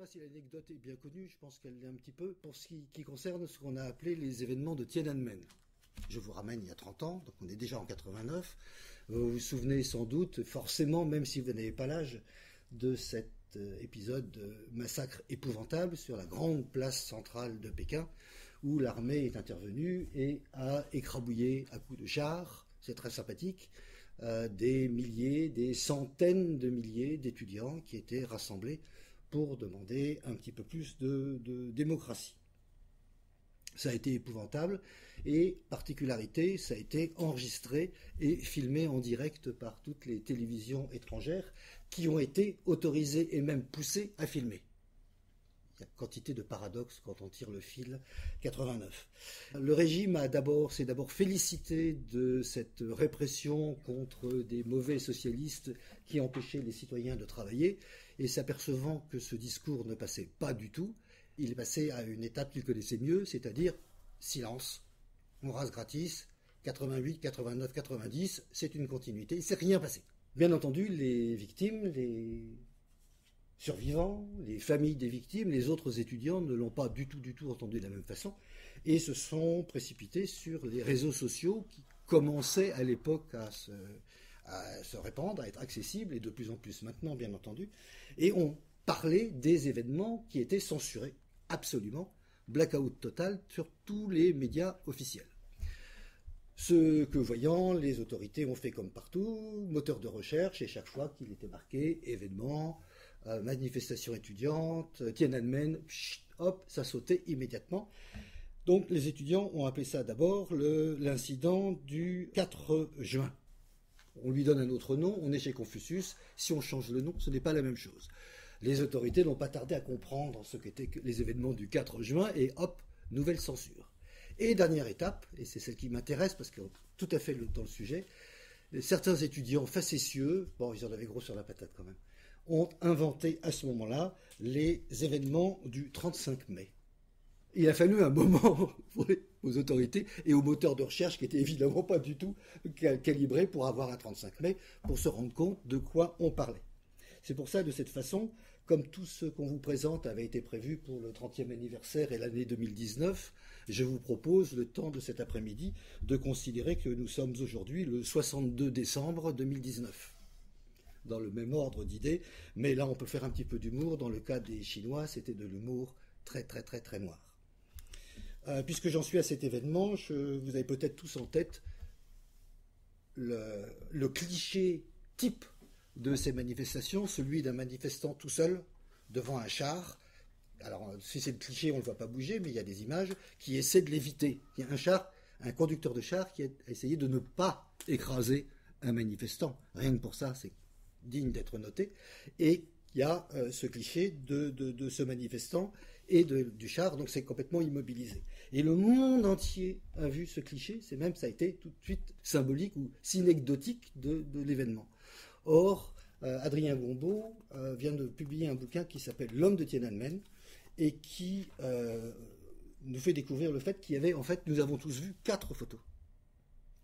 pas si l'anecdote est bien connue, je pense qu'elle l'est un petit peu, pour ce qui, concerne ce qu'on a appelé les événements de Tiananmen. Je vous ramène il y a 30 ans, donc on est déjà en 89. Vous vous souvenez sans doute, forcément, même si vous n'avez pas l'âge, de cet euh, épisode de massacre épouvantable sur la grande place centrale de Pékin, où l'armée est intervenue et a écrabouillé à coups de chars, c'est très sympathique, euh, des milliers, des centaines de milliers d'étudiants qui étaient rassemblés pour demander un petit peu plus de, démocratie. Ça a été épouvantable et particularité, ça a été enregistré et filmé en direct par toutes les télévisions étrangères qui ont été autorisées et même poussées à filmer. Il y a quantité de paradoxes quand on tire le fil 89. Le régime a d'abord, s'est d'abord félicité de cette répression contre des mauvais socialistes qui empêchaient les citoyens de travailler, et s'apercevant que ce discours ne passait pas du tout, il est passé à une étape qu'il connaissait mieux, c'est-à-dire silence, on rase gratis, 88, 89, 90, c'est une continuité, il ne s'est rien passé. Bien entendu, les victimes, les survivants, les familles des victimes, les autres étudiants ne l'ont pas du tout, du tout entendu de la même façon et se sont précipités sur les réseaux sociaux qui commençaient à l'époque à se, à se répandre, à être accessibles et de plus en plus maintenant, bien entendu, et ont parlé des événements qui étaient censurés, absolument, blackout total sur tous les médias officiels. Ce que voyant, les autorités ont fait comme partout, moteur de recherche, et chaque fois qu'il était marqué événement, euh, manifestation étudiante, euh, Tiananmen, hop, ça sautait immédiatement. Donc les étudiants ont appelé ça d'abord l'incident du 4 juin. On lui donne un autre nom, on est chez Confucius, si on change le nom, ce n'est pas la même chose. Les autorités n'ont pas tardé à comprendre ce qu'étaient les événements du 4 juin et hop, nouvelle censure. Et dernière étape, et c'est celle qui m'intéresse parce que tout à fait dans le sujet, certains étudiants facétieux, bon ils en avaient gros sur la patate quand même, ont inventé à ce moment-là les événements du 35 mai. Il a fallu un moment aux autorités et aux moteurs de recherche qui étaient évidemment pas du tout calibrés pour avoir un 35 mai, pour se rendre compte de quoi on parlait. C'est pour ça, de cette façon, comme tout ce qu'on vous présente avait été prévu pour le 30e anniversaire et l'année 2019, je vous propose, le temps de cet après-midi, de considérer que nous sommes aujourd'hui le 62 décembre 2019 dans le même ordre d'idées, mais là on peut faire un petit peu d'humour. Dans le cas des Chinois, c'était de l'humour très très très très noir. Euh, puisque j'en suis à cet événement, vous avez peut-être tous en tête le, cliché type de ces manifestations, celui d'un manifestant tout seul devant un char. Alors si c'est le cliché, on ne le voit pas bouger, mais il y a des images qui essaient de l'éviter. Il y a un char, un conducteur de char qui a essayé de ne pas écraser un manifestant. Rien que pour ça, c'est digne d'être noté, et il y a euh, ce cliché de, ce manifestant et du char, donc c'est complètement immobilisé. Et le monde entier a vu ce cliché, c'est même, ça a été tout de suite symbolique ou synecdotique de, l'événement. Or, euh, Adrien Gombeau euh, vient de publier un bouquin qui s'appelle L'homme de Tiananmen et qui nous fait découvrir le fait qu'il y avait, en fait, nous avons tous vu quatre photos.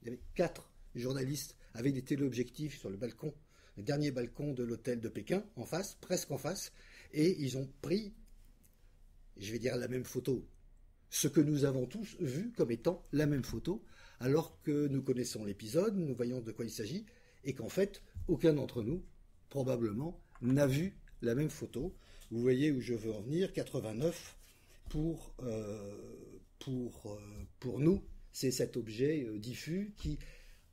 Il y avait quatre journalistes avec des téléobjectifs sur le balcon le dernier balcon de l'hôtel de Pékin, en face, presque en face, et ils ont pris, je vais dire la même photo, ce que nous avons tous vu comme étant la même photo, alors que nous connaissons l'épisode, nous voyons de quoi il s'agit, et qu'en fait, aucun d'entre nous, probablement, n'a vu la même photo. Vous voyez où je veux en venir, 89 pour, euh, pour, euh, pour nous, c'est cet objet euh, diffus qui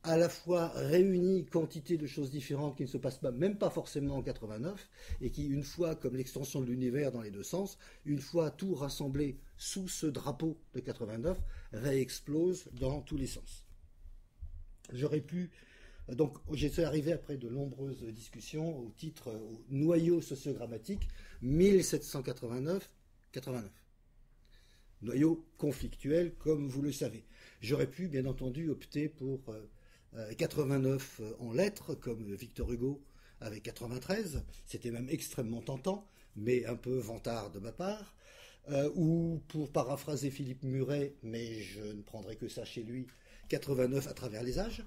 à la fois réunit quantité de choses différentes qui ne se passent pas, même pas forcément en 89, et qui, une fois comme l'extension de l'univers dans les deux sens, une fois tout rassemblé sous ce drapeau de 89, réexplose dans tous les sens. J'aurais pu donc, j'étais arrivé après de nombreuses discussions au titre, au noyau sociogrammatique 1789-89. Noyau conflictuel, comme vous le savez. J'aurais pu, bien entendu, opter pour euh, 89 euh, en lettres, comme Victor Hugo avec 93, c'était même extrêmement tentant, mais un peu vantard de ma part, euh, ou pour paraphraser Philippe Muret, mais je ne prendrai que ça chez lui, 89 à travers les âges,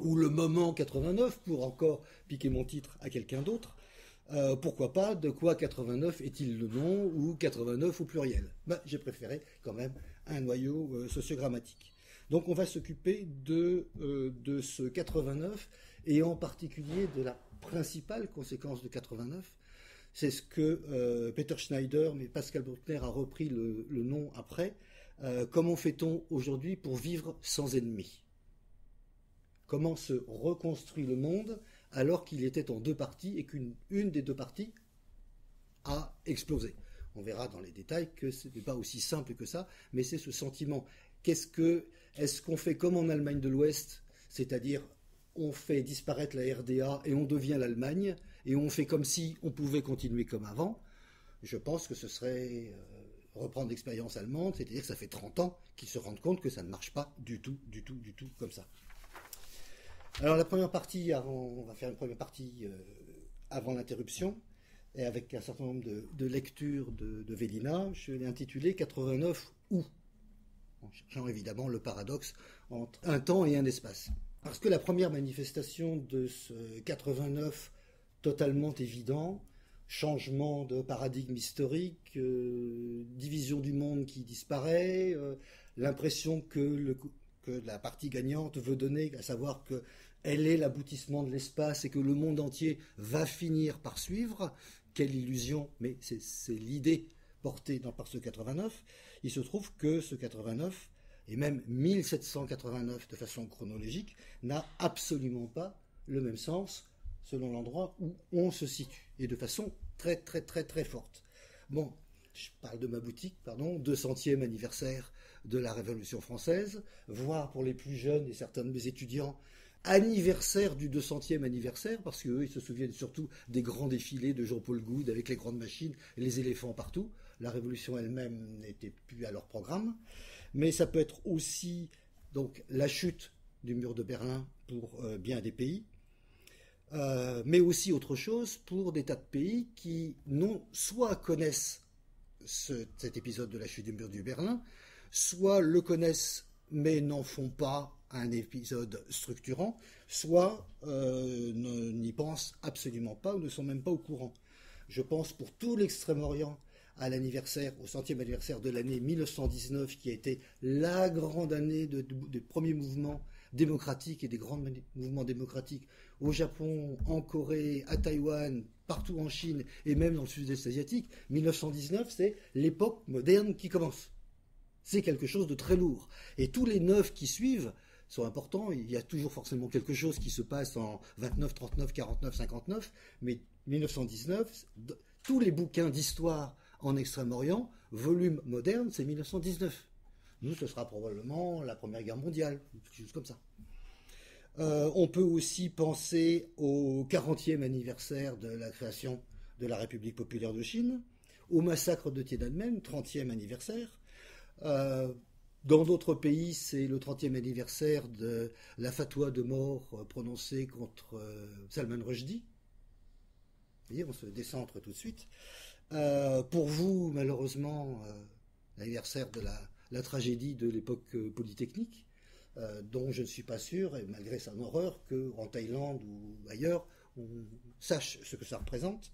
ou le moment 89 pour encore piquer mon titre à quelqu'un d'autre, euh, pourquoi pas de quoi 89 est-il le nom ou 89 au pluriel? Ben, J'ai préféré quand même un noyau euh, sociogrammatique. Donc on va s'occuper de, euh, ce 89 et en particulier de la principale conséquence de 89. C'est ce que Peter Schneider, mais Pascal Bruckner a repris le, le nom après. comment fait-on aujourd'hui pour vivre sans ennemis? Comment se reconstruit le monde alors qu'il était en deux parties et qu'une des deux parties a explosé? On verra dans les détails que ce n'est pas aussi simple que ça, mais c'est ce sentiment. Qu'est-ce que, est-ce qu'on fait comme en Allemagne de l'Ouest, c'est-à-dire on fait disparaître la RDA et on devient l'Allemagne, et on fait comme si on pouvait continuer comme avant? Je pense que ce serait euh, reprendre l'expérience allemande, c'est-à-dire que ça fait 30 ans qu'ils se rendent compte que ça ne marche pas du tout, du tout, du tout comme ça. Alors la première partie, on va faire une première partie euh, avant l'interruption, et avec un certain nombre de, lectures de, Vélina. Je l'ai intitulé 89 où en cherchant évidemment le paradoxe entre un temps et un espace. Parce que la première manifestation de ce 89 totalement évident, changement de paradigme historique, euh, division du monde qui disparaît, euh, l'impression que, que, la partie gagnante veut donner, à savoir que elle est l'aboutissement de l'espace et que le monde entier va finir par suivre. Quelle illusion, mais c'est l'idée portée dans, par ce 89. Il se trouve que ce 89, et même 1789 de façon chronologique, n'a absolument pas le même sens selon l'endroit où on se situe, et de façon très très très très forte. Bon, je parle de ma boutique, pardon, 200e anniversaire de la Révolution française, voire pour les plus jeunes et certains de mes étudiants, anniversaire du 200e anniversaire, parce qu'eux, ils se souviennent surtout des grands défilés de Jean-Paul Goude avec les grandes machines les éléphants partout. La révolution elle-même n'était plus à leur programme. Mais ça peut être aussi donc la chute du mur de Berlin pour euh, bien des pays, euh, mais aussi autre chose pour des tas de pays qui non soit connaissent cet épisode de la chute du mur du Berlin, soit le connaissent mais n'en font pas un épisode structurant, soit euh, n'y pensent absolument pas ou ne sont même pas au courant. Je pense pour tout l'Extrême-Orient à l'anniversaire, au centième anniversaire de l'année 1919, qui a été la grande année des premiers mouvements démocratiques et des grands mouvements démocratiques au Japon, en Corée, à Taïwan, partout en Chine et même dans le sud-est asiatique. 1919, c'est l'époque moderne qui commence. C'est quelque chose de très lourd. Et tous les neufs qui suivent sont importants. Il y a toujours forcément quelque chose qui se passe en 29, 39, 49, 59, mais 1919, tous les bouquins d'histoire en Extrême-Orient, volume moderne, c'est 1919. Nous, ce sera probablement la Première Guerre mondiale, quelque comme ça. Euh, on peut aussi penser au 40e anniversaire de la création de la République populaire de Chine, au massacre de Tiananmen, 30e anniversaire, euh, dans d'autres pays, c'est le 30e anniversaire de la fatwa de mort euh, prononcée contre Salman Rushdie. Vous voyez, on se décentre tout de suite. Euh, pour vous, malheureusement, l'anniversaire de la, tragédie de l'époque polytechnique, dont je ne suis pas sûr, et malgré sa horreur, qu'en Thaïlande ou ailleurs, on sache ce que ça représente.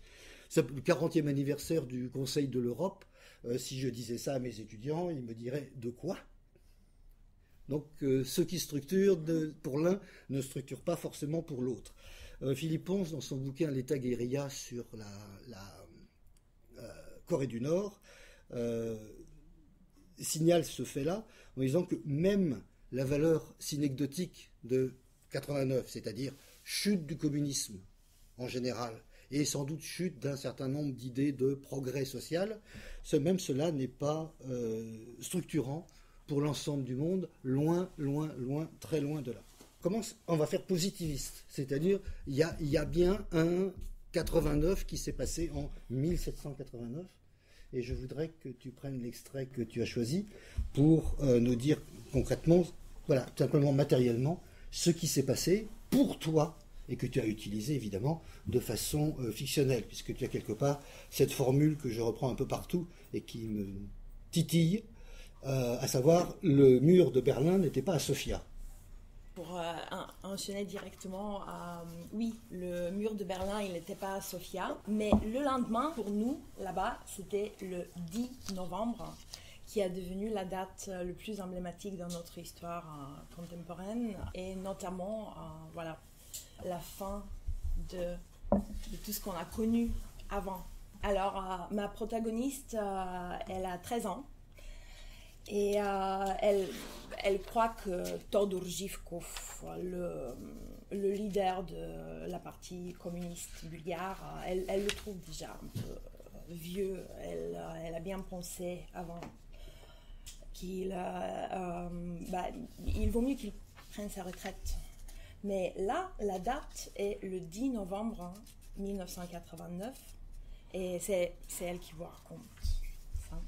Le 40e anniversaire du Conseil de l'Europe. si je disais ça à mes étudiants, ils me diraient de quoi? Donc euh, ce qui structure pour l'un ne structure pas forcément pour l'autre. Euh, Philippe Ponce, dans son bouquin L'état guérilla sur la, euh, Corée du Nord, signale ce fait-là en disant que même la valeur synecdotique de 89, c'est-à-dire chute du communisme en général, et sans doute chute d'un certain nombre d'idées de progrès social, même cela n'est pas structurant pour l'ensemble du monde, loin, loin, loin, très loin de là. Comment on va faire positiviste? C'est-à-dire, il y a bien un 89 qui s'est passé en 1789. Et je voudrais que tu prennes l'extrait que tu as choisi pour euh, nous dire concrètement, voilà, simplement matériellement, ce qui s'est passé pour toi et que tu as utilisé évidemment de façon euh, fictionnelle, puisque tu as quelque part cette formule que je reprends un peu partout et qui me titille, euh, à savoir le mur de Berlin n'était pas à Sofia. Pour euh, enchaîner directement, oui, le mur de Berlin, il n'était pas à Sofia, mais le lendemain, pour nous, là-bas, c'était le 10 novembre, qui a devenu la date le plus emblématique dans notre histoire contemporaine, et notamment, voilà, la fin de, tout ce qu'on a connu avant. Alors, euh, ma protagoniste, euh, elle a 13 ans et euh, elle, elle croit que Todor Zhivkov, le, le, leader de la partie communiste bulgare, elle, le trouve déjà un peu vieux. Elle, elle a bien pensé avant qu'il bah, il vaut mieux qu'il prenne sa retraite. Mais là, la date est le 10 novembre 1989 et c'est elle qui vous raconte ça.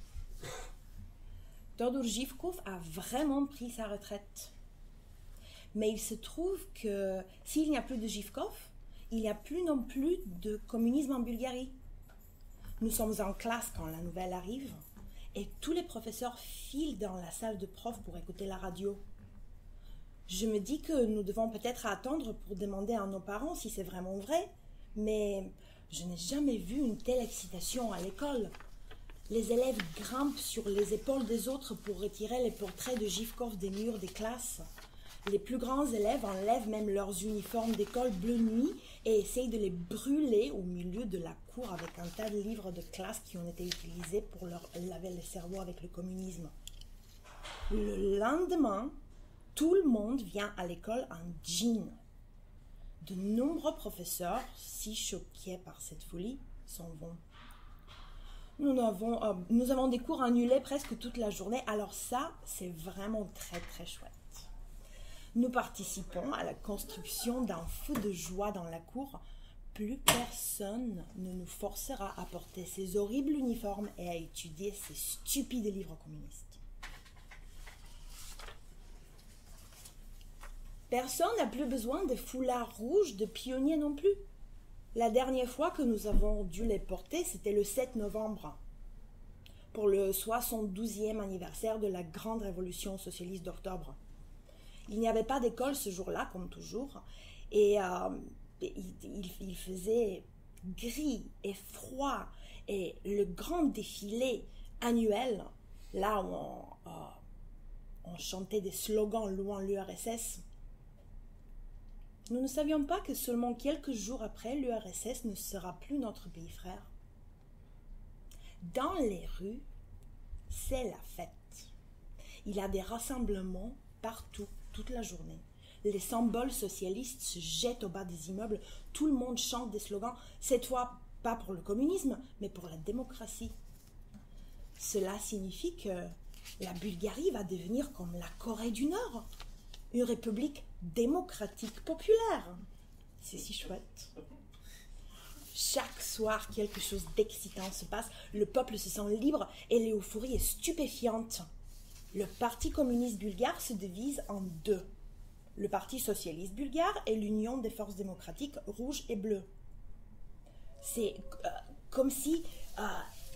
Todor Zhivkov a vraiment pris sa retraite. Mais il se trouve que s'il n'y a plus de Zhivkov, il n'y a plus non plus de communisme en Bulgarie. Nous sommes en classe quand la nouvelle arrive et tous les professeurs filent dans la salle de prof pour écouter la radio. Je me dis que nous devons peut-être attendre pour demander à nos parents si c'est vraiment vrai, mais je n'ai jamais vu une telle excitation à l'école. Les élèves grimpent sur les épaules des autres pour retirer les portraits de Givkov des murs des classes. Les plus grands élèves enlèvent même leurs uniformes d'école bleu nuit et essayent de les brûler au milieu de la cour avec un tas de livres de classe qui ont été utilisés pour leur laver le cerveau avec le communisme. Le lendemain, tout le monde vient à l'école en jean. De nombreux professeurs, si choqués par cette folie, s'en vont. Nous avons, euh, nous avons des cours annulés presque toute la journée, alors ça, c'est vraiment très très chouette. Nous participons à la construction d'un feu de joie dans la cour. Plus personne ne nous forcera à porter ces horribles uniformes et à étudier ces stupides livres communistes. Personne n'a plus besoin de foulards rouges de pionniers non plus. La dernière fois que nous avons dû les porter, c'était le 7 novembre, pour le 72e anniversaire de la grande révolution socialiste d'octobre. Il n'y avait pas d'école ce jour-là, comme toujours, et euh, il, faisait gris et froid, et le grand défilé annuel, là où on, euh, on chantait des slogans louant l'URSS, nous ne savions pas que seulement quelques jours après, l'URSS ne sera plus notre pays frère. Dans les rues, c'est la fête. Il y a des rassemblements partout, toute la journée. Les symboles socialistes se jettent au bas des immeubles. Tout le monde chante des slogans, cette fois pas pour le communisme, mais pour la démocratie. Cela signifie que la Bulgarie va devenir comme la Corée du Nord, une république démocratique populaire. C'est si chouette. Chaque soir, quelque chose d'excitant se passe. Le peuple se sent libre et l'euphorie est stupéfiante. Le Parti communiste bulgare se divise en deux. Le Parti socialiste bulgare et l'Union des forces démocratiques rouges et bleues. C'est euh, comme si euh,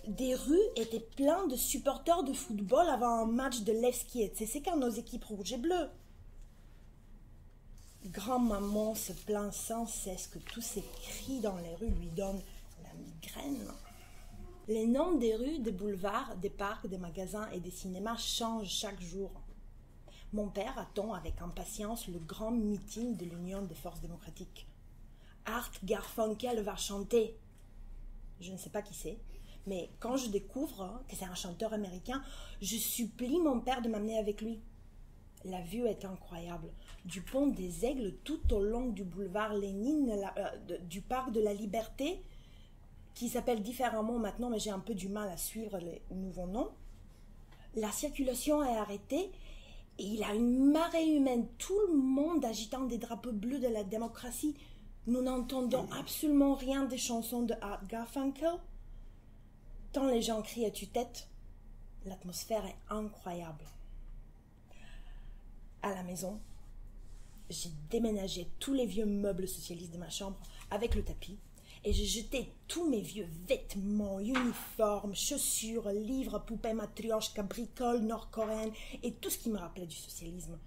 des rues étaient pleines de supporters de football avant un match de Levski. C'est quand nos équipes rouges et bleues. Grand-maman se plaint sans cesse que tous ces cris dans les rues lui donnent la migraine. Les noms des rues, des boulevards, des parcs, des magasins et des cinémas changent chaque jour. Mon père attend avec impatience le grand meeting de l'Union des forces démocratiques. Art Garfunkel va chanter. Je ne sais pas qui c'est, mais quand je découvre que c'est un chanteur américain, je supplie mon père de m'amener avec lui. La vue est incroyable. Du pont des Aigles tout au long du boulevard Lénine, euh, du parc de la Liberté, qui s'appelle différemment maintenant, mais j'ai un peu du mal à suivre les nouveaux noms. La circulation est arrêtée et il a une marée humaine, tout le monde agitant des drapeaux bleus de la démocratie. Nous n'entendons absolument rien des chansons de Art Garfunkel. Tant les gens crient à tue-tête, l'atmosphère est incroyable à la maison, j'ai déménagé tous les vieux meubles socialistes de ma chambre avec le tapis et j'ai jeté tous mes vieux vêtements, uniformes, chaussures, livres, poupées matrioshka, bricoles nord-coréennes et tout ce qui me rappelait du socialisme.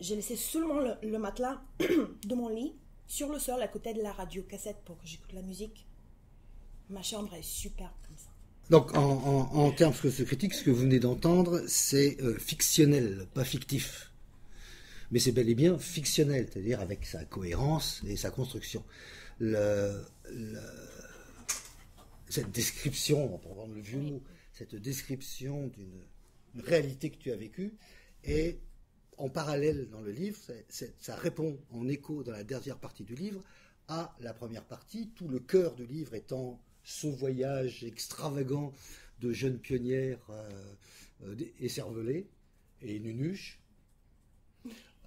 j'ai laissé seulement le, matelas de mon lit sur le sol à côté de la radio cassette pour que j'écoute la musique. Ma chambre est super comme ça. Donc, en, en, en termes critiques, ce que vous venez d'entendre, c'est euh, fictionnel, pas fictif. Mais c'est bel et bien fictionnel, c'est-à-dire avec sa cohérence et sa construction. Le, le, cette description, pour prendre le vieux mot, cette description d'une réalité que tu as vécue est en parallèle dans le livre, ça répond en écho dans la dernière partie du livre à la première partie, tout le cœur du livre étant ce voyage extravagant de jeunes pionnières euh, euh, écervelées et nunuches,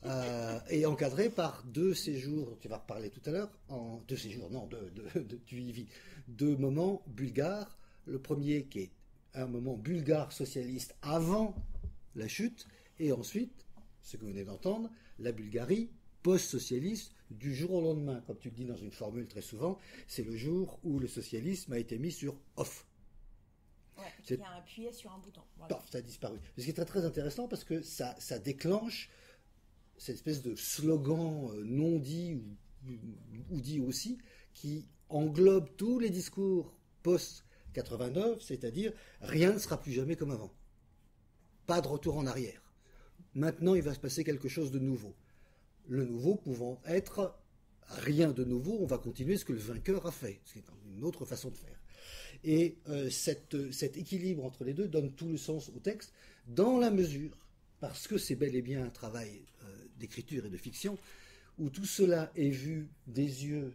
euh, et encadré par deux séjours, tu vas reparler tout à l'heure, en deux séjours, non, de, de, de, tu deux moments bulgares. Le premier qui est un moment bulgare socialiste avant la chute, et ensuite, ce que vous venez d'entendre, la Bulgarie post-socialiste du jour au lendemain. Comme tu le dis dans une formule très souvent, c'est le jour où le socialisme a été mis sur off. Ouais, il a appuyé sur un bouton. Voilà. ça a disparu. Ce qui est très, très intéressant parce que ça, ça déclenche cette espèce de slogan euh, non dit ou, dit aussi qui englobe tous les discours post-89, c'est-à-dire rien ne sera plus jamais comme avant. Pas de retour en arrière. Maintenant, il va se passer quelque chose de nouveau le nouveau pouvant être rien de nouveau, on va continuer ce que le vainqueur a fait. C'est une autre façon de faire. Et euh, cette, cet équilibre entre les deux donne tout le sens au texte, dans la mesure, parce que c'est bel et bien un travail euh, d'écriture et de fiction, où tout cela est vu des yeux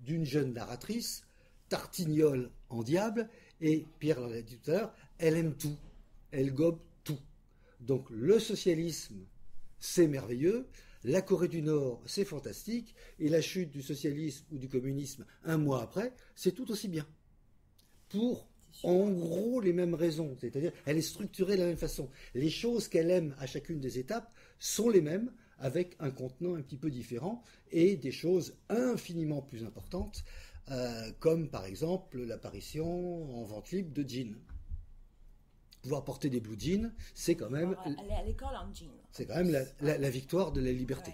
d'une jeune narratrice, tartignole en diable, et Pierre l'a dit tout à l'heure, elle aime tout, elle gobe tout. Donc le socialisme, c'est merveilleux, la Corée du Nord, c'est fantastique, et la chute du socialisme ou du communisme un mois après, c'est tout aussi bien. Pour en gros les mêmes raisons, c'est-à-dire elle est structurée de la même façon. Les choses qu'elle aime à chacune des étapes sont les mêmes, avec un contenant un petit peu différent, et des choses infiniment plus importantes, euh, comme par exemple l'apparition en vente libre de jeans pouvoir porter des blue jeans, c'est quand même. Aller à l'école en jeans. C'est quand même la, la, victoire de la liberté.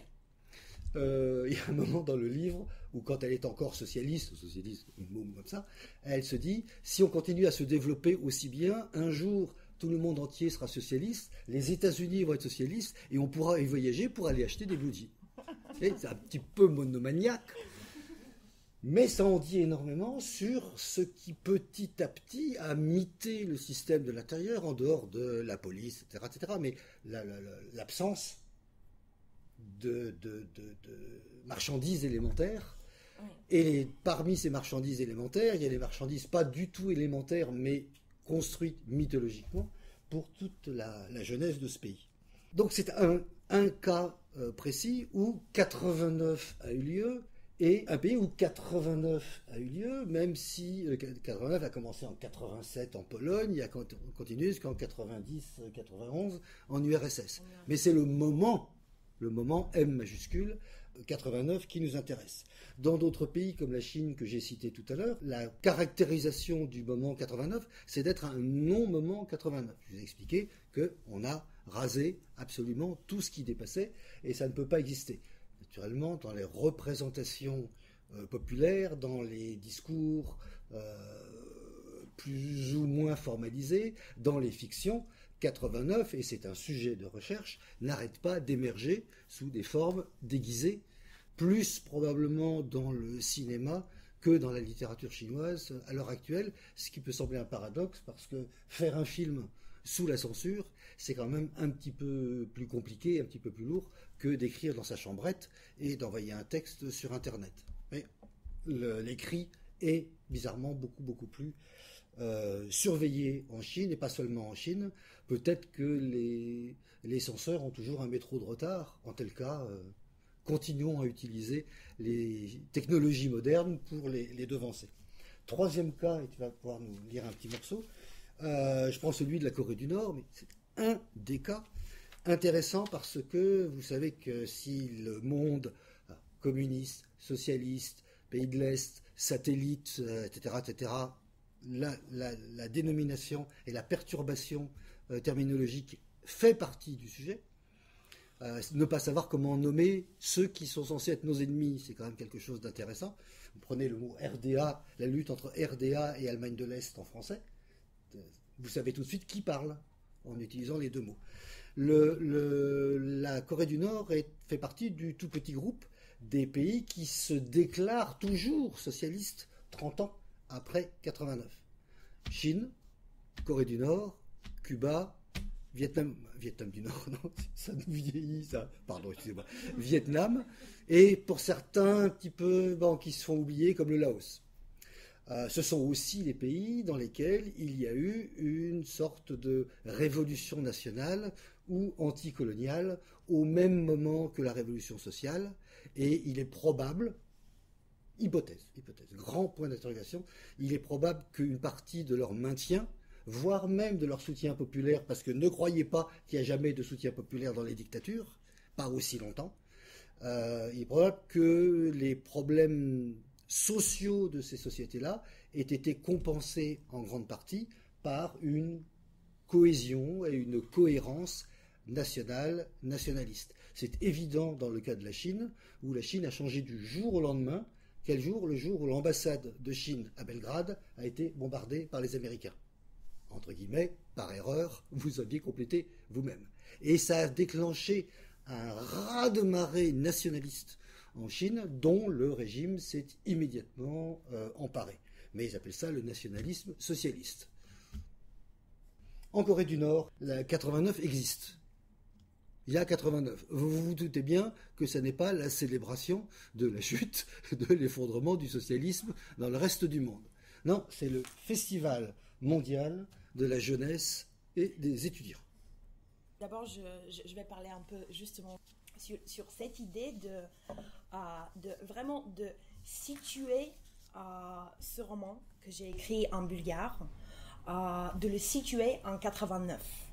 Euh, il y a un moment dans le livre où, quand elle est encore socialiste, socialiste, une comme ça, elle se dit si on continue à se développer aussi bien, un jour tout le monde entier sera socialiste, les États-Unis vont être socialistes et on pourra y voyager pour aller acheter des jeans. c'est un petit peu monomaniaque, mais ça en dit énormément sur ce qui petit à petit a mité le système de l'intérieur en dehors de la police, etc. etc. mais l'absence de, de, marchandises élémentaires. Et parmi ces marchandises élémentaires, il y a des marchandises pas du tout élémentaires, mais construites mythologiquement pour toute la, jeunesse de ce pays. Donc c'est un, un, cas euh, précis où 89 a eu lieu, et un pays où 89 a eu lieu, même si 89 euh, a commencé en 87 en Pologne, il a continué jusqu'en 90-91 en URSS. Mais c'est le moment, le moment M majuscule, 89 qui nous intéresse. Dans d'autres pays comme la Chine que j'ai cité tout à l'heure, la caractérisation du moment 89, c'est d'être un non-moment 89. Je vous ai expliqué qu'on a rasé absolument tout ce qui dépassait et ça ne peut pas exister naturellement, dans les représentations euh, populaires, dans les discours euh, plus ou moins formalisés, dans les fictions, 89, et c'est un sujet de recherche, n'arrête pas d'émerger sous des formes déguisées, plus probablement dans le cinéma que dans la littérature chinoise à l'heure actuelle, ce qui peut sembler un paradoxe parce que faire un film sous la censure, c'est quand même un petit peu plus compliqué, un petit peu plus lourd que d'écrire dans sa chambrette et d'envoyer un texte sur Internet. Mais l'écrit est bizarrement beaucoup, beaucoup plus euh, en Chine, et pas seulement en Chine. Peut-être que les, les, censeurs ont toujours un métro de retard. En tel cas, euh, continuons à utiliser les technologies modernes pour les, devancer. Troisième cas, et tu vas pouvoir nous lire un petit morceau, euh, je prends celui de la Corée du Nord, mais c'est un des cas intéressant parce que vous savez que si le monde communiste, socialiste, pays de l'Est, satellite, etc., euh, etc., la, dénomination et la perturbation euh, terminologique fait partie du sujet. ne pas savoir comment nommer ceux qui sont censés être nos ennemis, c'est quand même quelque chose d'intéressant. Vous prenez le mot RDA, la lutte entre RDA et Allemagne de l'Est en français. Vous savez tout de suite qui parle en utilisant les deux mots. la Corée du Nord fait partie du tout petit groupe des pays qui se déclarent toujours socialistes 30 ans après 89. Chine, Corée du Nord, Cuba, Vietnam, Vietnam du Nord, non, ça nous vieillit, ça, pardon, excusez-moi, Vietnam, et pour certains un petit peu qui se font oublier comme le Laos. Euh, ce sont aussi les pays dans lesquels il y a eu une sorte de révolution nationale ou anticoloniale au même moment que la révolution sociale, et il est probable, hypothèse, hypothèse, grand point d'interrogation, il est probable qu'une partie de leur maintien, voire même de leur soutien populaire, parce que ne croyez pas qu'il n'y a jamais de soutien populaire dans les dictatures, pas aussi longtemps, euh, il est probable que les problèmes sociaux de ces sociétés-là aient été compensés en grande partie par une cohésion et une cohérence nationale, nationaliste. C'est évident dans le cas de la Chine, où la Chine a changé du jour au lendemain. Quel jour Le jour où l'ambassade de Chine à Belgrade a été bombardée par les Américains? Entre guillemets, par erreur, vous aviez complété vous-même. Et ça a déclenché un raz-de-marée nationaliste en Chine dont le régime s'est immédiatement euh, emparé. Mais ils appellent ça le nationalisme socialiste. En Corée du Nord, la 89 existe il y a 89. Vous vous doutez bien que ce n'est pas la célébration de la chute, de l'effondrement du socialisme dans le reste du monde. Non, c'est le festival mondial de la jeunesse et des étudiants. D'abord, je, vais parler un peu justement sur, cette idée de, euh, de, vraiment de situer euh, ce roman que j'ai écrit en bulgare, euh, de le situer en 89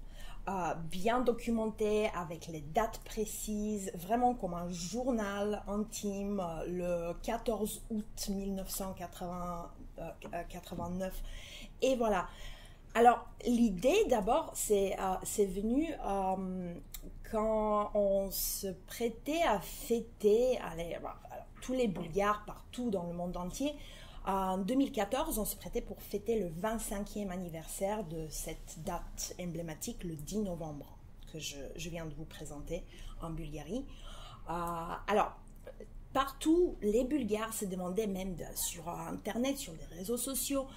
bien documenté avec les dates précises, vraiment comme un journal intime, le 14 août 1989. Et voilà. Alors, l'idée d'abord, c'est euh, venu euh, quand on se prêtait à fêter allez, tous les Bulgares partout dans le monde entier en 2014, on se prêtait pour fêter le 25e anniversaire de cette date emblématique, le 10 novembre, que je, viens de vous présenter en Bulgarie. Euh, alors, partout, les Bulgares se demandaient même sur Internet, sur les réseaux sociaux,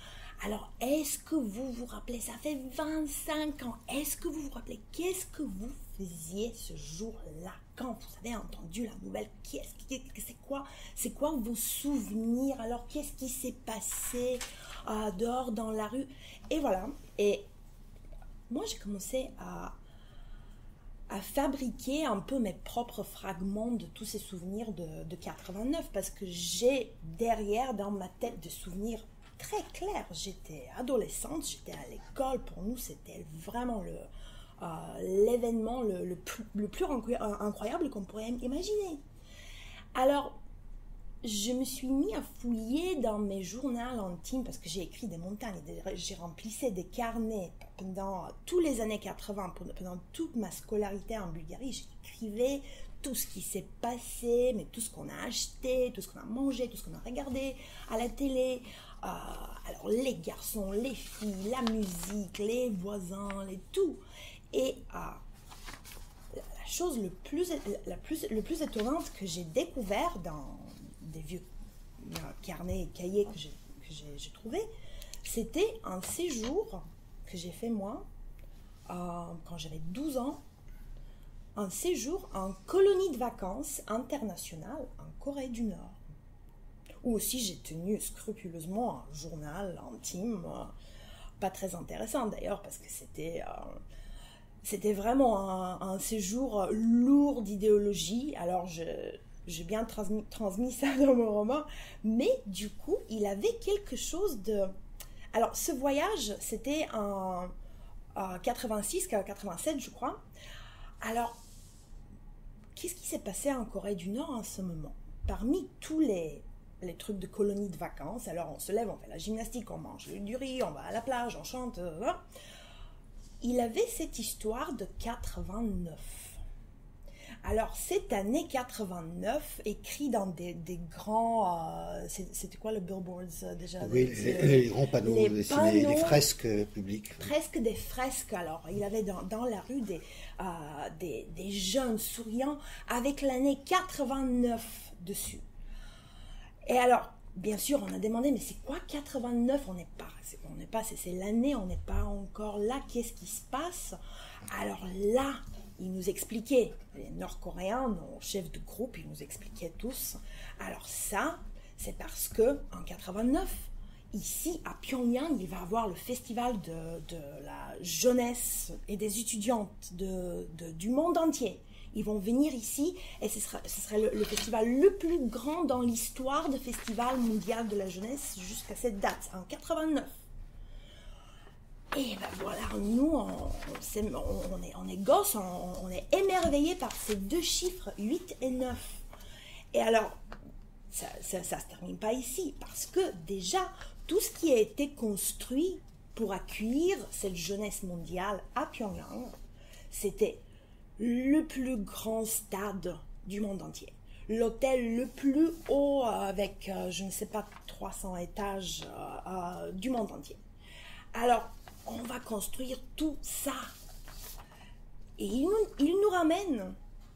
alors, est-ce que vous vous rappelez, ça fait 25 ans, est-ce que vous vous rappelez, qu'est-ce que vous faisiez ce jour-là? Quand vous avez entendu la nouvelle Qu'est-ce c'est quoi C'est quoi vos souvenirs? Alors, qu'est-ce qui s'est passé euh, dehors dans la rue? Et voilà. Et moi, j'ai commencé à fabriquer un peu mes propres fragments de tous ces souvenirs de, de 89 parce que j'ai derrière dans ma tête des souvenirs très clair. J'étais adolescente, j'étais à l'école. Pour nous, c'était vraiment le, euh, l'événement le, plus, plus incroyable qu'on pourrait imaginer. Alors, je me suis mis à fouiller dans mes journaux intimes parce que j'ai écrit des montagnes, j'ai remplissé des carnets pendant tous les années 80, pendant toute ma scolarité en Bulgarie. J'écrivais tout ce qui s'est passé, mais tout ce qu'on a acheté, tout ce qu'on a mangé, tout ce qu'on a regardé à la télé, euh, alors les garçons, les filles, la musique, les voisins, les tout. Et la chose le plus, la plus, étonnante que j'ai découvert dans des vieux carnets et cahiers que j'ai trouvé, c'était un séjour que j'ai fait moi quand j'avais 12 ans, un séjour en colonie de vacances internationale en Corée du Nord ou aussi j'ai tenu scrupuleusement un journal intime, pas très intéressant d'ailleurs parce que c'était euh, c'était vraiment un, séjour lourd d'idéologie. Alors j'ai bien transmis, ça dans mon roman, mais du coup il avait quelque chose de alors ce voyage c'était en, en 86 87 je crois. Alors qu'est-ce qui s'est passé en Corée du Nord en ce moment? Parmi tous les les trucs de colonie de vacances. Alors on se lève, on fait la gymnastique, on mange du riz, on va à la plage, on chante. Euh, il avait cette histoire de 89. Alors, cette année 89, écrit dans des, des grands. euh, C'était quoi le billboards euh, déjà? Oui, Le- les, les grands panneaux les dessinés, les fresques euh, publiques. presque des fresques. Alors, il avait dans, dans la rue des, euh, des, des jeunes souriants avec l'année 89 dessus. Et alors, bien sûr, on a demandé, mais c'est quoi 89 On n'est pas, on n'est pas, c'est l'année, on n'est pas encore là. Qu'est-ce qui se passe? Alors là, ils nous expliquaient, les Nord-Coréens, nos chefs de groupe, ils nous expliquaient tous. Alors ça, c'est parce que en 89, ici à Pyongyang, il va avoir le festival de, la jeunesse et des étudiantes du monde entier. Ils vont venir ici et ce sera, le, festival le plus grand dans l'histoire de festival mondial de la jeunesse jusqu'à cette date, en 89. Et ben voilà, nous, on, est, on est gosses, on est émerveillés par ces deux chiffres, 8 et 9. Et alors, ça ne se termine pas ici, parce que déjà, tout ce qui a été construit pour accueillir cette jeunesse mondiale à Pyongyang, c'était le plus grand stade du monde entier. L'hôtel le plus haut avec, euh, je ne sais pas, 300 étages euh, euh, du monde entier. Alors, on va construire tout ça. Et il nous, ramène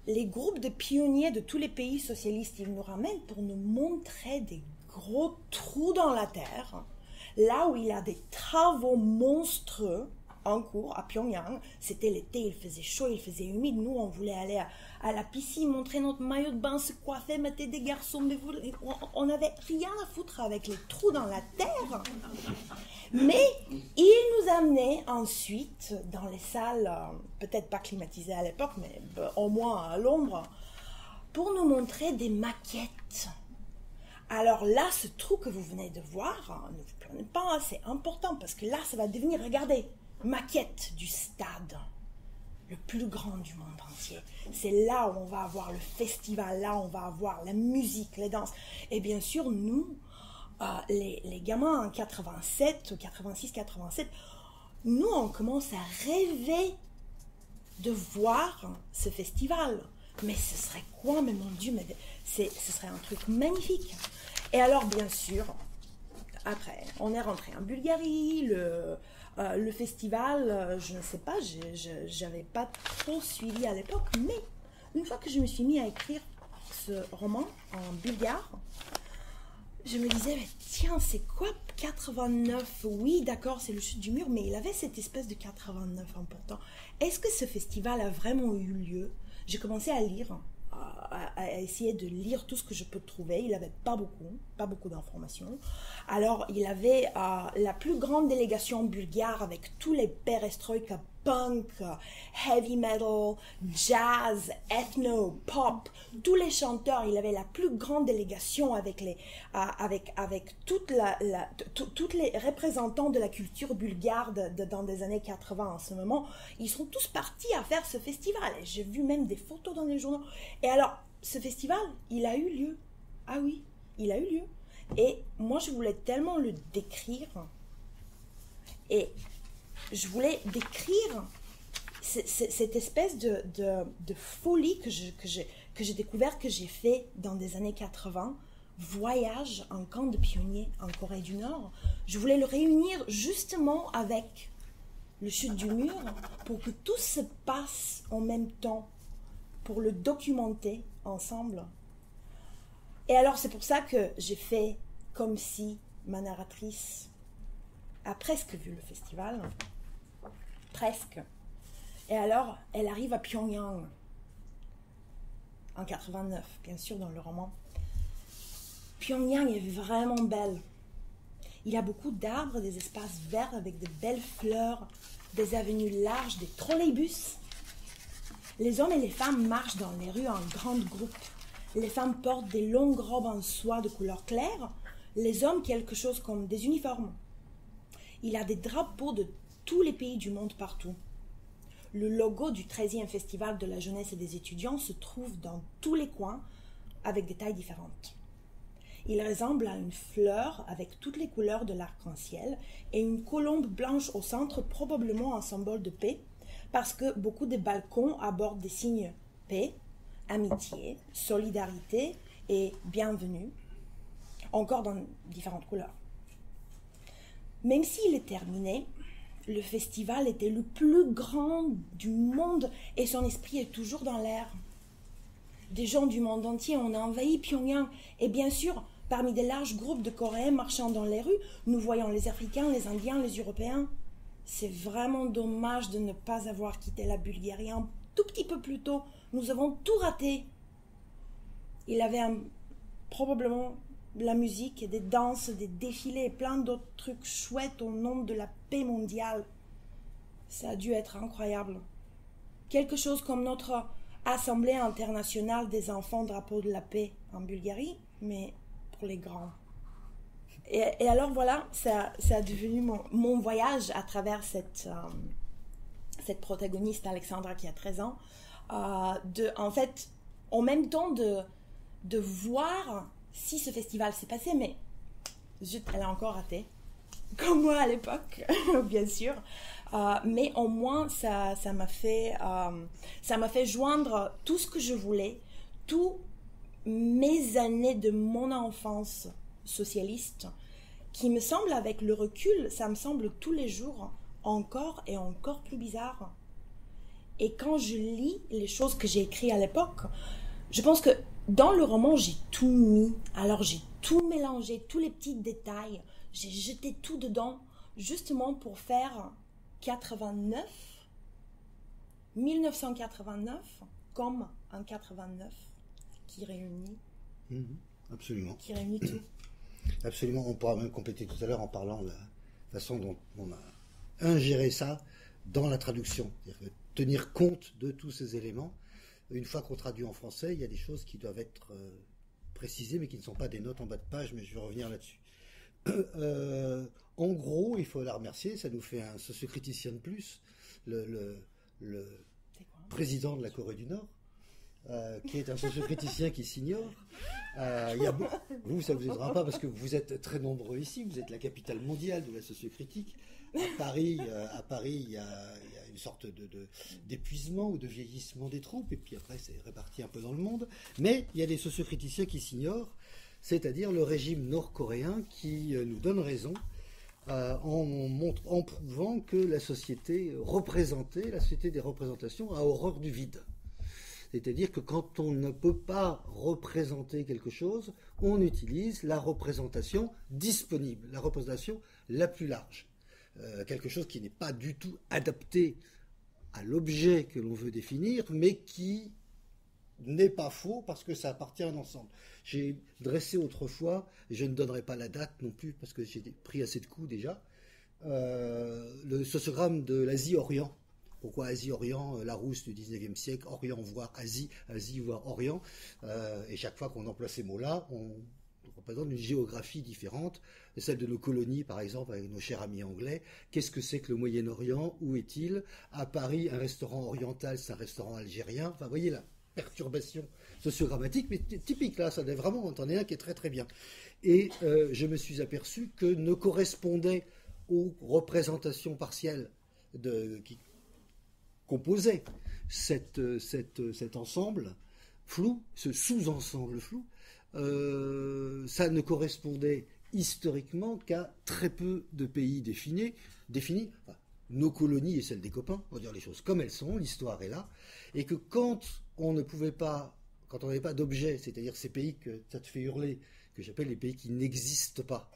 les groupes de pionniers de tous les pays socialistes. Il nous ramène pour nous montrer des gros trous dans la terre, là où il y a des travaux monstrueux en cours à Pyongyang. C'était l'été, il faisait chaud, il faisait humide. Nous, on voulait aller à, la piscine, montrer notre maillot de bain, se coiffer, mettre des garçons. Mais on- n'avait rien à foutre avec les trous dans la terre. Mais il nous amenait ensuite dans les salles, euh, peut-être pas climatisées à l'époque, mais euh, au moins à l'ombre, pour nous montrer des maquettes. Alors là, ce trou que vous venez de voir, hein, ne vous prenez pas, hein, c'est important parce que là, ça va devenir, regardez, maquette du stade, le plus grand du monde entier. C'est là où on va avoir le festival, là où on va avoir la musique, les danses. Et bien sûr, nous, euh, les, les gamins en 87, 86, 87, nous, on commence à rêver de voir ce festival. Mais ce serait quoi, mais mon Dieu, mais ce serait un truc magnifique. Et alors, bien sûr, après, on est rentré en Bulgarie, le, euh, le festival, euh, je ne sais pas, je- j'avais pas trop suivi à l'époque, mais une fois que je me suis mis à écrire ce roman en bulgare, je me disais, tiens, c'est quoi 89 Oui, d'accord, c'est le chute du mur, mais il avait cette espèce de 89 important. Est-ce que ce festival a vraiment eu lieu? J'ai commencé à lire, à, essayer de lire tout ce que je peux trouver. Il n'avait pas beaucoup, pas beaucoup d'informations. Alors, il avait euh, la plus grande délégation bulgare avec tous les perestroïka punk, heavy metal, jazz, ethno, pop, tous les chanteurs. Il avait la plus grande délégation avec les, avec, avec toutes les représentants de la culture bulgare dans des années 80 en ce moment. Ils sont tous partis à faire ce festival. J'ai vu même des photos dans les journaux. Et alors, ce festival, il a eu lieu. Ah oui, il a eu lieu. Et moi, je voulais tellement le décrire. Et je voulais décrire cette espèce de, folie que que j'ai que j'ai découvert, que j'ai fait dans des années 80, voyage en camp de pionniers en Corée du Nord. Je voulais le réunir justement avec le chute du mur pour que tout se passe en même temps, pour le documenter ensemble. Et alors c'est pour ça que j'ai fait comme si ma narratrice a presque vu le festival. Presque. Et alors, elle arrive à Pyongyang en 89, bien sûr, dans le roman. Pyongyang est vraiment belle. Il y a beaucoup d'arbres, des espaces verts avec de belles fleurs, des avenues larges, des trolleybus. Les hommes et les femmes marchent dans les rues en grands groupes. Les femmes portent des longues robes en soie de couleur claire, les hommes quelque chose comme des uniformes. Il a des drapeaux de tous les pays du monde partout. Le logo du 13e Festival de la jeunesse et des étudiants se trouve dans tous les coins avec des tailles différentes. Il ressemble à une fleur avec toutes les couleurs de l'arc-en-ciel et une colombe blanche au centre, probablement un symbole de paix, parce que beaucoup de balcons abordent des signes paix, amitié, solidarité et bienvenue, encore dans différentes couleurs. Même s'il est terminé, le festival était le plus grand du monde et son esprit est toujours dans l'air. Des gens du monde entier ont envahi Pyongyang et bien sûr, parmi des larges groupes de Coréens marchant dans les rues, nous voyons les Africains, les Indiens, les Européens. C'est vraiment dommage de ne pas avoir quitté la Bulgarie un tout petit peu plus tôt. Nous avons tout raté. Il avait probablement la musique, des danses, des défilés plein d'autres trucs chouettes au nom de la paix mondiale. Ça a dû être incroyable. Quelque chose comme notre Assemblée internationale des enfants drapeau de la paix en Bulgarie, mais pour les grands. Et, alors voilà, ça, ça, a devenu mon, voyage à travers cette, euh, cette protagoniste Alexandra qui a 13 ans, euh, de, en fait, en même temps de, de voir si ce festival s'est passé, mais elle a encore raté, comme moi à l'époque, bien sûr. Euh, mais au moins, ça, ça m'a fait, euh, ça m'a fait joindre tout ce que je voulais, tous mes années de mon enfance socialiste, qui me semble, avec le recul, ça me semble tous les jours encore et encore plus bizarre. Et quand je lis les choses que j'ai écrites à l'époque, je pense que dans le roman, j'ai tout mis. Alors j'ai tout mélangé, tous les petits détails. J'ai jeté tout dedans, justement pour faire 89, 1989, comme un 89 qui réunit. Mhm, absolument. Qui réunit tout. Absolument. On pourra même compléter tout à l'heure en parlant de la façon dont on a ingéré ça dans la traduction. Tenir compte de tous ces éléments une fois qu'on traduit en français, il y a des choses qui doivent être euh, précisées, mais qui ne sont pas des notes en bas de page, mais je vais revenir là-dessus. Euh, en gros, il faut la remercier, ça nous fait un sociocriticien de plus, le, président de la Corée du Nord, euh, qui est un sociocriticien qui s'ignore. vous, ça ne vous aidera pas parce que vous êtes très nombreux ici, vous êtes la capitale mondiale de la sociocritique. À Paris, à Paris il y a une sorte de, d'épuisement ou de vieillissement des troupes, et puis après c'est réparti un peu dans le monde. Mais il y a des sociocriticiens qui s'ignorent, c'est-à-dire le régime nord-coréen qui euh, nous donne raison euh, en, montre, en prouvant que la société représentée, la société des représentations, a horreur du vide. C'est-à-dire que quand on ne peut pas représenter quelque chose, on utilise la représentation disponible, la représentation la plus large. Euh, quelque chose qui n'est pas du tout adapté à l'objet que l'on veut définir, mais qui n'est pas faux parce que ça appartient à un ensemble. J'ai dressé autrefois, je ne donnerai pas la date non plus parce que j'ai pris assez de coups déjà, euh, le sociogramme de l'Asie-Orient. Pourquoi Asie-Orient, euh, la rousse du 19e siècle, Orient voire Asie, Asie voire Orient. et chaque fois qu'on emploie ces mots-là, on représente une géographie différente celle de nos colonies, par exemple, avec nos chers amis anglais. Qu'est-ce que c'est que le Moyen-Orient? Où est-il? À Paris, un restaurant oriental, c'est un restaurant algérien. Enfin, voyez la perturbation sociogrammatique, mais typique là, ça est vraiment, on est un qui est très très bien. Et euh, je me suis aperçu que ne correspondait aux représentations partielles de, qui composaient cet ensemble flou, ce sous-ensemble flou, euh, ça ne correspondait historiquement qu'à très peu de pays définis, définis nos colonies et celles des copains, on va dire les choses comme elles sont, l'histoire est là, et que quand on ne pouvait pas, quand on n'avait pas d'objet, c'est-à-dire ces pays que ça te fait hurler, que j'appelle les pays qui n'existent pas.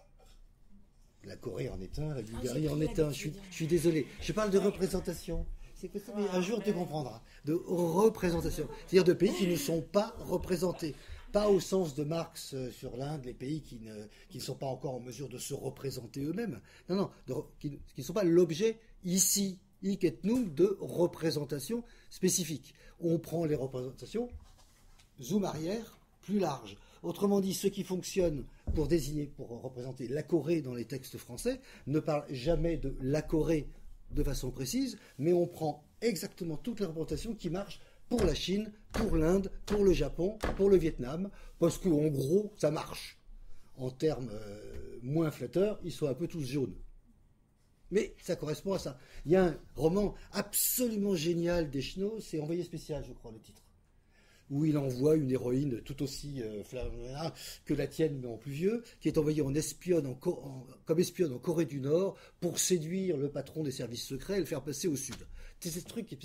La Corée en est un, la Bulgarie en est un. Je suis, désolé. Je parle de représentation. C'est mais un jour tu comprendras. De représentation. C'est-à-dire de pays qui ne sont pas représentés pas au sens de Marx euh, sur l'Inde, les pays qui ne, sont pas encore en mesure de se représenter eux-mêmes. Non, non, qui ne sont pas l'objet ici, hic et nous, de représentation spécifique. On prend les représentations, zoom arrière, plus large. Autrement dit, ceux qui fonctionnent pour désigner, pour représenter la Corée dans les textes français, ne parlent jamais de la Corée de façon précise, mais on prend exactement toutes les représentations qui marchent pour la Chine, pour l'Inde, pour le Japon, pour le Vietnam, parce qu'en gros, ça marche. En termes euh, moins flatteurs, ils sont un peu tous jaunes. Mais ça correspond à ça. Il y a un roman absolument génial d'Echno, c'est Envoyé spécial, je crois, le titre. où il envoie une héroïne tout aussi euh, que la tienne, mais en plus vieux, qui est envoyée comme espionne en Corée du Nord pour séduire le patron des services secrets et le faire passer au Sud. C'est ce truc qui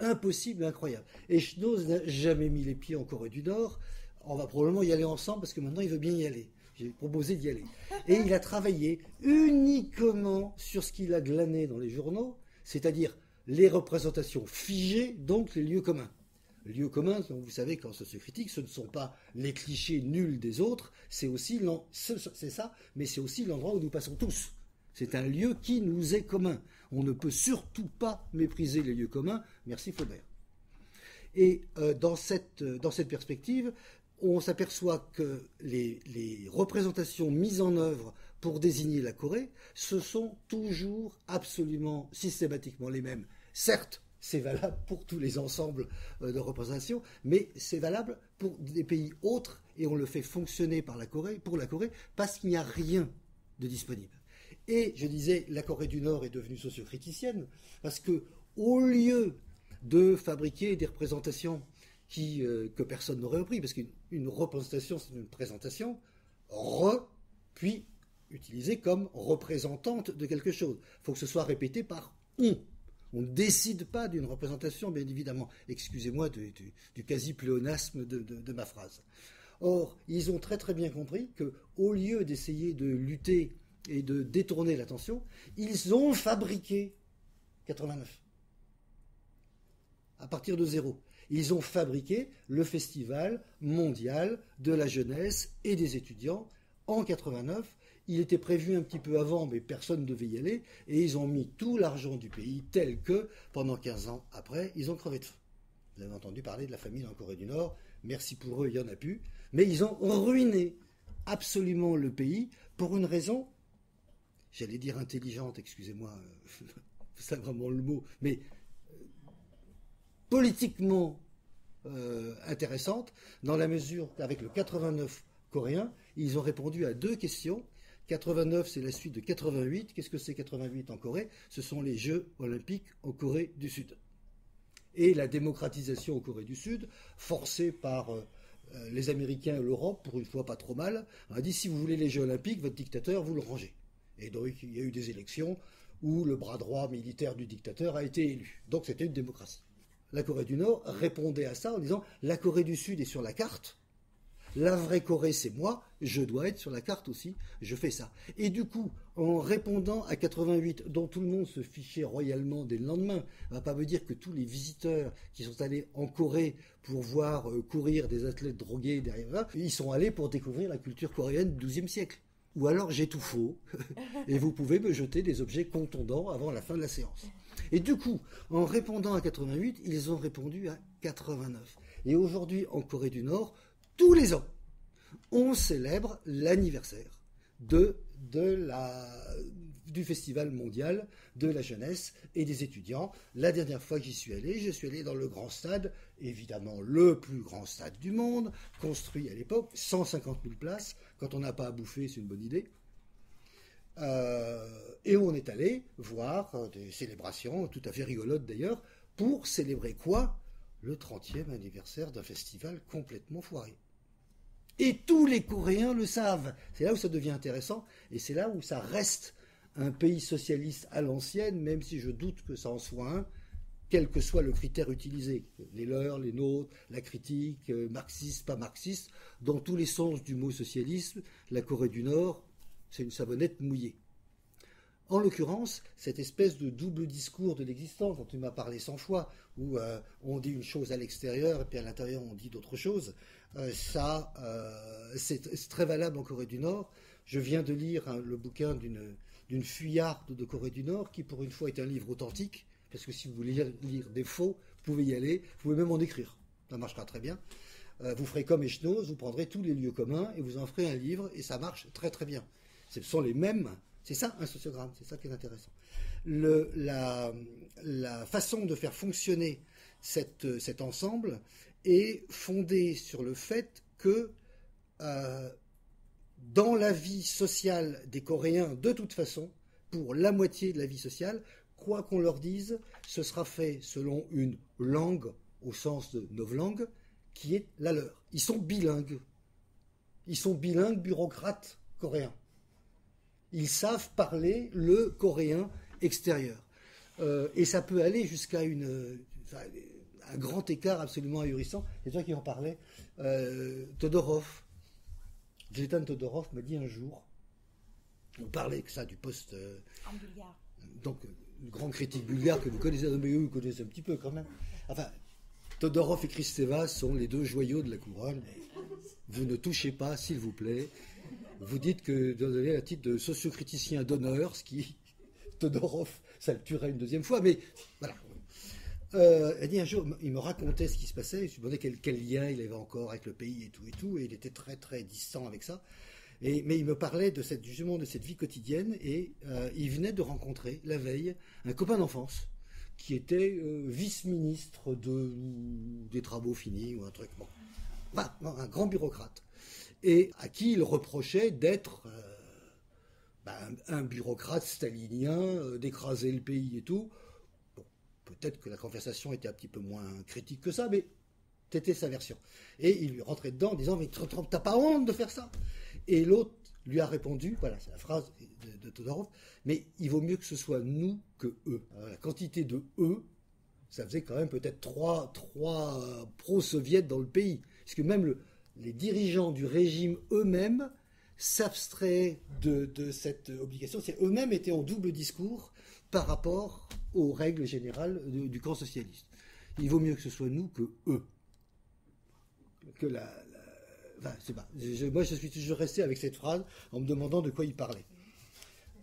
impossible, incroyable. Et Schnoz n'a jamais mis les pieds en Corée du Nord. On va probablement y aller ensemble parce que maintenant il veut bien y aller. J'ai proposé d'y aller. Et il a travaillé uniquement sur ce qu'il a glané dans les journaux, c'est-à-dire les représentations figées, donc les lieux communs. Lieux communs, vous savez qu'en sociocritique, ce ne sont pas les clichés nuls des autres, c'est aussi c'est ça, mais c'est aussi l'endroit où nous passons tous. C'est un lieu qui nous est commun. On ne peut surtout pas mépriser les lieux communs. Merci Faubert. Et euh, dans, cette, dans cette perspective, on s'aperçoit que les, représentations mises en œuvre pour désigner la Corée, ce sont toujours absolument systématiquement les mêmes. Certes, c'est valable pour tous les ensembles euh, de représentations, mais c'est valable pour des pays autres et on le fait fonctionner pour la Corée parce qu'il n'y a rien de disponible. Et je disais, la Corée du Nord est devenue sociocriticienne parce que au lieu de fabriquer des représentations euh, que personne n'aurait repris, parce qu'une représentation, c'est une présentation, re, puis utilisée comme représentante de quelque chose. Il faut que ce soit répété par on. On ne décide pas d'une représentation, bien évidemment. Excusez-moi du, quasi-pléonasme de, ma phrase. Or, ils ont très très bien compris que, au lieu d'essayer de lutter et de détourner l'attention, ils ont fabriqué 89 à partir de zéro. Ils ont fabriqué le festival mondial de la jeunesse et des étudiants en 89. Il était prévu un petit peu avant, mais personne ne devait y aller, et ils ont mis tout l'argent du pays tel que, pendant 15 ans après, ils ont crevé de faim. Vous avez entendu parler de la famine en Corée du Nord, merci pour eux, il n'y en a plus, mais ils ont ruiné absolument le pays pour une raison, j'allais dire intelligente, excusez-moi, c'est vraiment le mot, mais politiquement euh, intéressante, dans la mesure qu'avec le 89 coréen, ils ont répondu à deux questions. 89, c'est la suite de 88. Qu'est-ce que c'est 88 en Corée? Ce sont les Jeux olympiques en Corée du Sud. Et la démocratisation en Corée du Sud, forcée par euh, euh, les Américains et l'Europe, pour une fois pas trop mal, a dit si vous voulez les Jeux olympiques, votre dictateur, vous le rangez. Et donc il y a eu des élections où le bras droit militaire du dictateur a été élu. Donc c'était une démocratie la Corée du Nord répondait à ça en disant la Corée du Sud est sur la carte, la vraie Corée c'est moi, je dois être sur la carte aussi, je fais ça. Et du coup, en répondant à 88, dont tout le monde se fichait royalement dès le lendemain, on va pas me dire que tous les visiteurs qui sont allés en Corée pour voir euh, courir des athlètes drogués derrière ils sont allés pour découvrir la culture coréenne du XIIe siècle. Ou alors j'ai tout faux, et vous pouvez me jeter des objets contondants avant la fin de la séance. Et du coup, en répondant à 88, ils ont répondu à 89. Et aujourd'hui, en Corée du Nord, tous les ans, on célèbre l'anniversaire de, du Festival mondial de la jeunesse et des étudiants. La dernière fois que j'y suis allé, je suis allé dans le grand stade, évidemment le plus grand stade du monde, construit à l'époque, 150 000 places. Quand on n'a pas à bouffer, c'est une bonne idée. Euh, et on est allé voir euh, des célébrations tout à fait rigolotes d'ailleurs, pour célébrer quoi? Le 30e anniversaire d'un festival complètement foiré. Et tous les Coréens le savent. C'est là où ça devient intéressant, et c'est là où ça reste un pays socialiste à l'ancienne, même si je doute que ça en soit un, quel que soit le critère utilisé, les leurs, les nôtres, la critique, euh, marxiste, pas marxiste, dans tous les sens du mot socialisme, la Corée du Nord c'est une savonnette mouillée. En l'occurrence, cette espèce de double discours de l'existence dont tu m'as parlé cent fois, où euh, on dit une chose à l'extérieur et puis à l'intérieur on dit d'autres choses, euh, ça, c'est très valable en Corée du Nord. Je viens de lire hein, le bouquin d'une fuyarde de Corée du Nord qui, pour une fois, est un livre authentique, parce que si vous voulez lire, des faux, vous pouvez y aller, vous pouvez même en écrire, ça marchera très bien. vous ferez comme Echnoz, vous prendrez tous les lieux communs et vous en ferez un livre, et ça marche très très bien. Ce sont les mêmes. C'est ça un sociogramme, c'est ça qui est intéressant. la, façon de faire fonctionner cet ensemble est fondée sur le fait que euh, dans la vie sociale des Coréens, de toute façon, pour la moitié de la vie sociale, quoi qu'on leur dise, ce sera fait selon une langue, au sens de langues, qui est la leur. Ils sont bilingues. Ils sont bilingues bureaucrates coréens. Ils savent parler le coréen extérieur. Euh, et ça peut aller jusqu'à une, un grand écart absolument ahurissant. C'est toi qui en parlais. Euh, Todorov, Zlatan Todorov m'a dit un jour, on parlait que ça du poste. Euh, en bulgare. Donc, une grande critique bulgare que vous connaissez, mais vous connaissez un petit peu quand même. Enfin, Todorov et Kristeva sont les deux joyaux de la couronne. Vous ne touchez pas, s'il vous plaît. Vous dites que vous avez un titre de sociocriticien d'honneur, ce qui, Todorov, ça le tuerait une deuxième fois, mais voilà. Euh, un jour, il me racontait ce qui se passait, je me demandais quel, quel, lien il avait encore avec le pays et tout et tout, et il était très très distant avec ça. Mais il me parlait de cette, de cette vie quotidienne, et euh, il venait de rencontrer la veille un copain d'enfance qui était euh, vice-ministre de, des travaux finis ou un truc. Bon. Un grand bureaucrate. Et à qui il reprochait d'être euh, ben, un bureaucrate stalinien, d'écraser le pays et tout. Bon, peut-être que la conversation était un petit peu moins critique que ça, mais c'était sa version. Et il lui rentrait dedans en disant Mais t'as pas honte de faire ça? Et l'autre lui a répondu Voilà, c'est la phrase de, Todorov mais il vaut mieux que ce soit nous que eux. la quantité de eux, ça faisait quand même peut-être trois, trois euh, pro-soviets dans le pays. Parce que même les dirigeants du régime eux-mêmes s'abstraient de, cette obligation. C'est eux-mêmes étaient en double discours par rapport aux règles générales du camp socialiste. Il vaut mieux que ce soit nous que eux. Que la, Enfin, pas. moi, je suis toujours resté avec cette phrase en me demandant de quoi il parlait.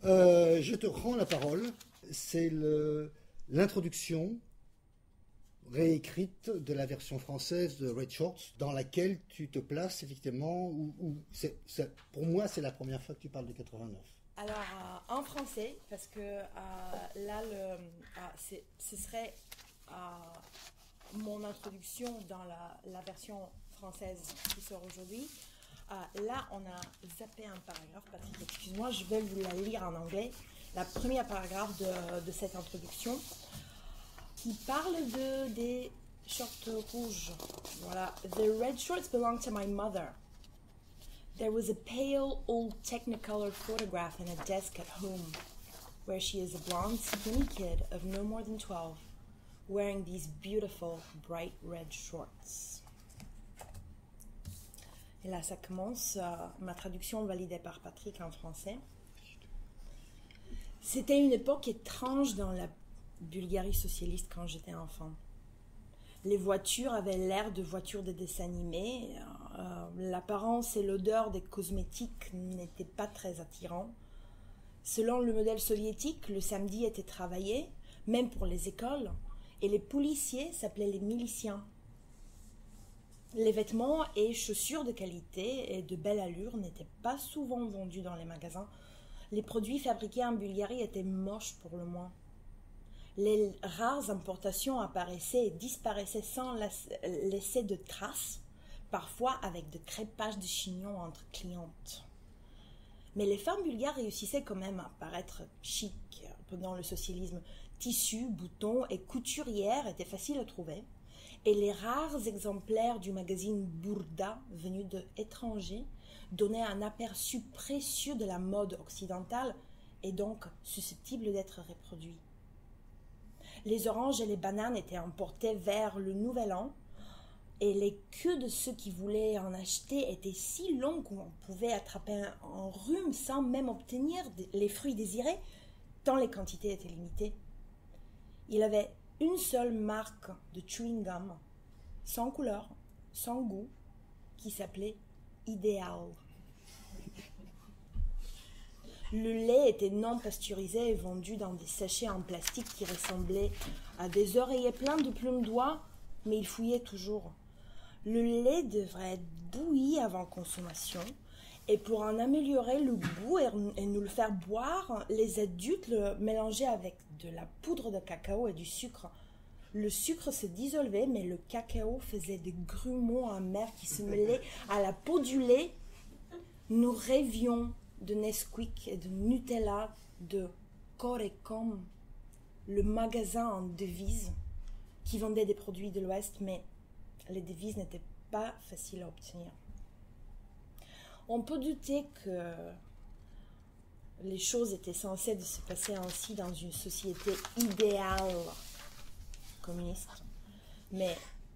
Euh, je te rends la parole. C'est l'introduction réécrite de la version française de Red Shorts, dans laquelle tu te places effectivement, ou, pour moi c'est la première fois que tu parles de 89. Alors euh, en français, parce que euh, là ce serait mon introduction dans la, la, version qui sort aujourd'hui. Ah, là, on a zappé un paragraphe. Patrick, excuse-moi, je vais vous la lire en anglais. La première paragraphe de, de cette introduction qui parle de, des shorts rouges. Voilà. The red shorts belong to my mother. There was a pale old technicolor photograph in a desk at home where she is a blonde, skinny kid of no more than 12 wearing these beautiful bright red shorts. Là, ça commence, euh, ma traduction validée par Patrick en français. C'était une époque étrange dans la Bulgarie socialiste quand j'étais enfant. Les voitures avaient l'air de voitures de dessins animés. Euh, l'apparence et l'odeur des cosmétiques n'étaient pas très attirants. Selon le modèle soviétique, le samedi était travaillé, même pour les écoles, et les policiers s'appelaient les miliciens. Les vêtements et chaussures de qualité et de belle allure n'étaient pas souvent vendus dans les magasins. Les produits fabriqués en Bulgarie étaient moches pour le moins. Les rares importations apparaissaient et disparaissaient sans laisser de traces, parfois avec de crépages de chignons entre clientes. Mais les femmes bulgares réussissaient quand même à paraître chic pendant le socialisme. Tissus, boutons et couturières étaient faciles à trouver et les rares exemplaires du magazine Bourda venus de étrangers donnaient un aperçu précieux de la mode occidentale et donc susceptible d'être reproduit. Les oranges et les bananes étaient emportés vers le Nouvel An et les queues de ceux qui voulaient en acheter étaient si longues qu'on pouvait attraper un rhume sans même obtenir les fruits désirés, tant les quantités étaient limitées. Il avait une seule marque de chewing gum, sans couleur, sans goût, qui s'appelait Idéal. Le lait était non pasteurisé et vendu dans des sachets en plastique qui ressemblaient à des oreillers pleins de plumes d'oie, mais il fouillait toujours. Le lait devrait être bouilli avant consommation, et pour en améliorer le goût et nous le faire boire, les adultes le mélangeaient avec de la poudre de cacao et du sucre. Le sucre se dissolvait, mais le cacao faisait des grumeaux amers qui se mêlaient à la peau du lait. Nous rêvions de Nesquik et de Nutella, de Corecom, le magasin en devises qui vendait des produits de l'Ouest, mais les devises n'étaient pas facile à obtenir. On peut douter que les choses étaient censées de se passer ainsi dans une société idéale communiste. Mais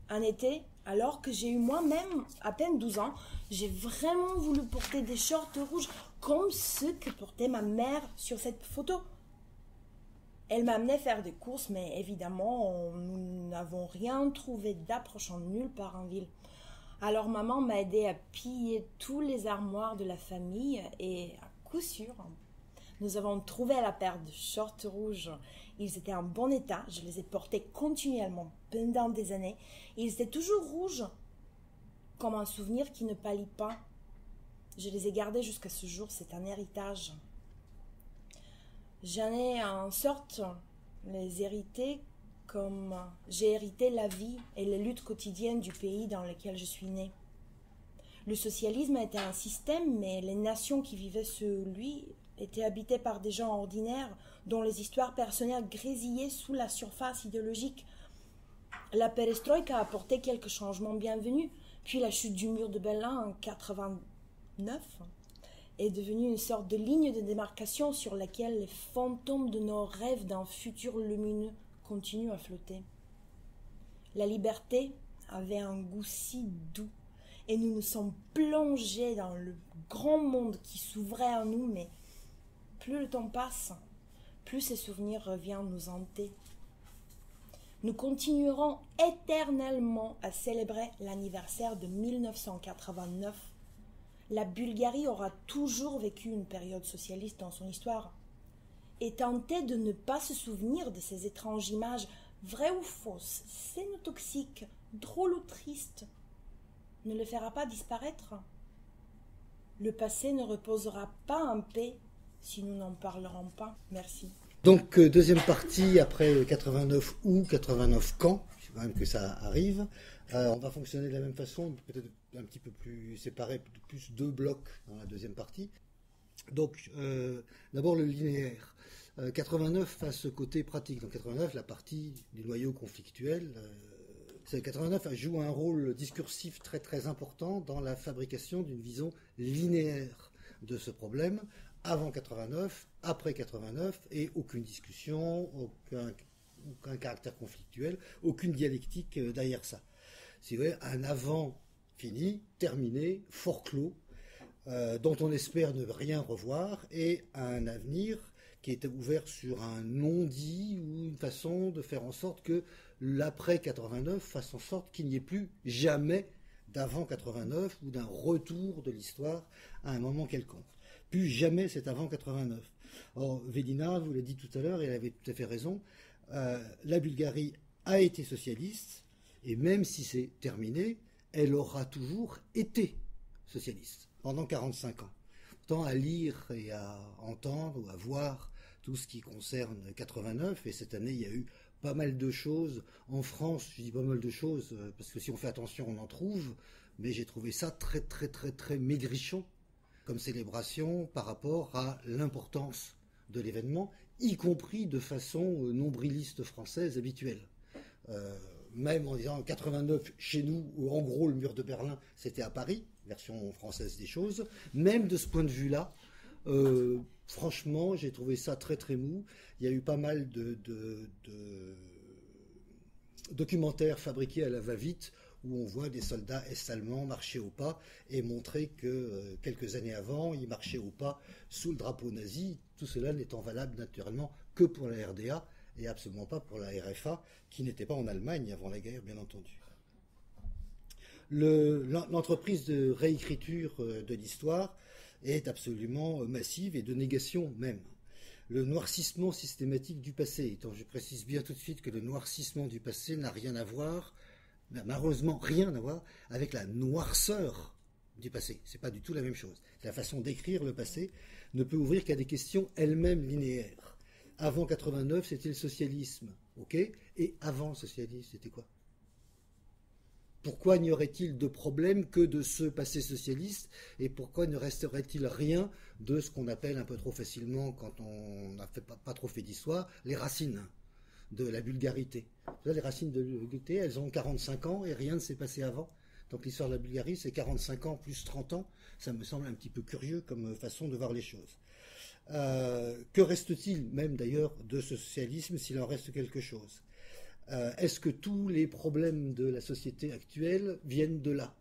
en été, alors que j'ai eu moi-même à peine 12 ans, j'ai vraiment voulu porter des shorts rouges comme ceux que portait ma mère sur cette photo. Elle m'a amené faire des courses, mais évidemment, nous n'avons rien trouvé d'approchant nulle part en ville. Alors maman m'a aidé à piller tous les armoires de la famille et à coup sûr, nous avons trouvé la paire de shorts rouges. Ils étaient en bon état, je les ai portés continuellement pendant des années. Ils étaient toujours rouges, comme un souvenir qui ne pâlit pas. Je les ai gardés jusqu'à ce jour, c'est un héritage. J'en ai en sorte les hériter comme j'ai hérité la vie et les luttes quotidiennes du pays dans lequel je suis née. Le socialisme était un système, mais les nations qui vivaient sous lui étaient habitées par des gens ordinaires dont les histoires personnelles grésillaient sous la surface idéologique. La perestroïka a apporté quelques changements bienvenus, puis la chute du mur de Berlin en 89 est devenue une sorte de ligne de démarcation sur laquelle les fantômes de nos rêves d'un futur lumineux continue à flotter. La liberté avait un goût si doux, et nous nous sommes plongés dans le grand monde qui s'ouvrait à nous, mais plus le temps passe, plus ces souvenirs reviennent nous hanter. Nous continuerons éternellement à célébrer l'anniversaire de 1989. La Bulgarie aura toujours vécu une période socialiste dans son histoire et tenter de ne pas se souvenir de ces étranges images, vraies ou fausses, scénotoxiques, drôles ou tristes, ne le fera pas disparaître. Le passé ne reposera pas en paix si nous n'en parlerons pas. Merci. Donc, euh, deuxième partie, après 89 ou 89 quand, je quand même que ça arrive, euh, on va fonctionner de la même façon, peut-être un petit peu plus séparé, plus deux blocs dans la deuxième partie. Donc, euh, d'abord le linéaire. 89 a ce côté pratique. Dans 89, la partie du noyau conflictuel, 89 a joué un rôle discursif très très important dans la fabrication d'une vision linéaire de ce problème, avant 89, après 89, et aucune discussion, aucun, caractère conflictuel, aucune dialectique euh, derrière ça. Voulez, un avant fini, terminé, fort clos, euh, dont on espère ne rien revoir, et un avenir qui était ouvert sur un non-dit ou une façon de faire en sorte que l'après 89 fasse en sorte qu'il n'y ait plus jamais d'avant 89 ou d'un retour de l'histoire à un moment quelconque. Plus jamais cet avant 89. Or, Vélina vous l'a dit tout à l'heure, elle avait tout à fait raison, euh, la Bulgarie a été socialiste, et même si c'est terminé, elle aura toujours été socialiste pendant 45 ans. Tant à lire et à entendre ou à voir tout ce qui concerne 89. Et cette année, il y a eu pas mal de choses. En France, je dis pas mal de choses, euh, parce que si on fait attention, on en trouve. Mais j'ai trouvé ça très, très, très, très maigrichon comme célébration par rapport à l'importance de l'événement, y compris de façon euh, nombriliste française habituelle. Euh, même en disant 89 chez nous, en gros le mur de Berlin c'était à Paris, version française des choses, même de ce point de vue-là, franchement, j'ai trouvé ça très très mou. Il y a eu pas mal de, documentaires fabriqués à la va-vite où on voit des soldats est-allemands marcher au pas et montrer que euh, quelques années avant, ils marchaient au pas sous le drapeau nazi, tout cela n'étant valable naturellement que pour la RDA et absolument pas pour la RFA, qui n'était pas en Allemagne avant la guerre, bien entendu. L'entreprise de réécriture euh, de l'histoire est absolument massive et de négation même. Le noircissement systématique du passé, je précise bien tout de suite que le noircissement du passé n'a rien à voir, malheureusement rien à voir avec la noirceur du passé. C'est pas du tout la même chose. La façon d'écrire le passé ne peut ouvrir qu'à des questions elles-mêmes linéaires. Avant 89, c'était le socialisme, ok? Et avant le socialisme, c'était quoi? Pourquoi n'y aurait-il de problème que de ce passé socialiste? Et pourquoi ne resterait-il rien de ce qu'on appelle un peu trop facilement, quand on n'a pas, trop fait d'histoire, les racines? De la vulgarité Les racines de la vulgarité, elles ont 45 ans et rien ne s'est passé avant. Donc l'histoire de la Bulgarie, c'est 45 ans plus 30 ans. Ça me semble un petit peu curieux comme façon de voir les choses. Euh, que reste-t-il même d'ailleurs de ce socialisme s'il en reste quelque chose? Euh, Est-ce que tous les problèmes de la société actuelle viennent de là?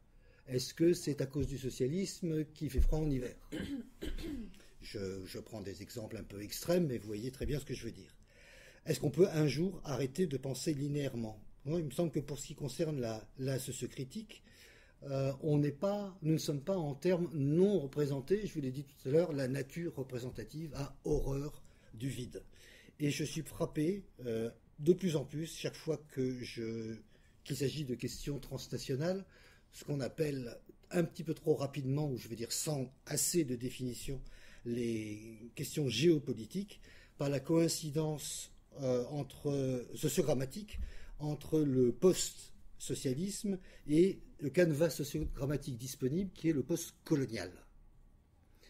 Est-ce que c'est à cause du socialisme qui fait froid en hiver? Je, prends des exemples un peu extrêmes, mais vous voyez très bien ce que je veux dire. Est-ce qu'on peut un jour arrêter de penser linéairement? Il me semble que pour ce qui concerne la, la sociocritique, euh, on n'est pas, nous ne sommes pas en termes non représentés. Je vous l'ai dit tout à l'heure, la nature représentative a horreur du vide. Et je suis frappé euh, de plus en plus chaque fois qu'il s'agit de questions transnationales, ce qu'on appelle un petit peu trop rapidement, ou je veux dire sans assez de définition, les questions géopolitiques, par la coïncidence euh, entre sociogrammatique entre le post-socialisme et le canevas sociogrammatique disponible qui est le post-colonial.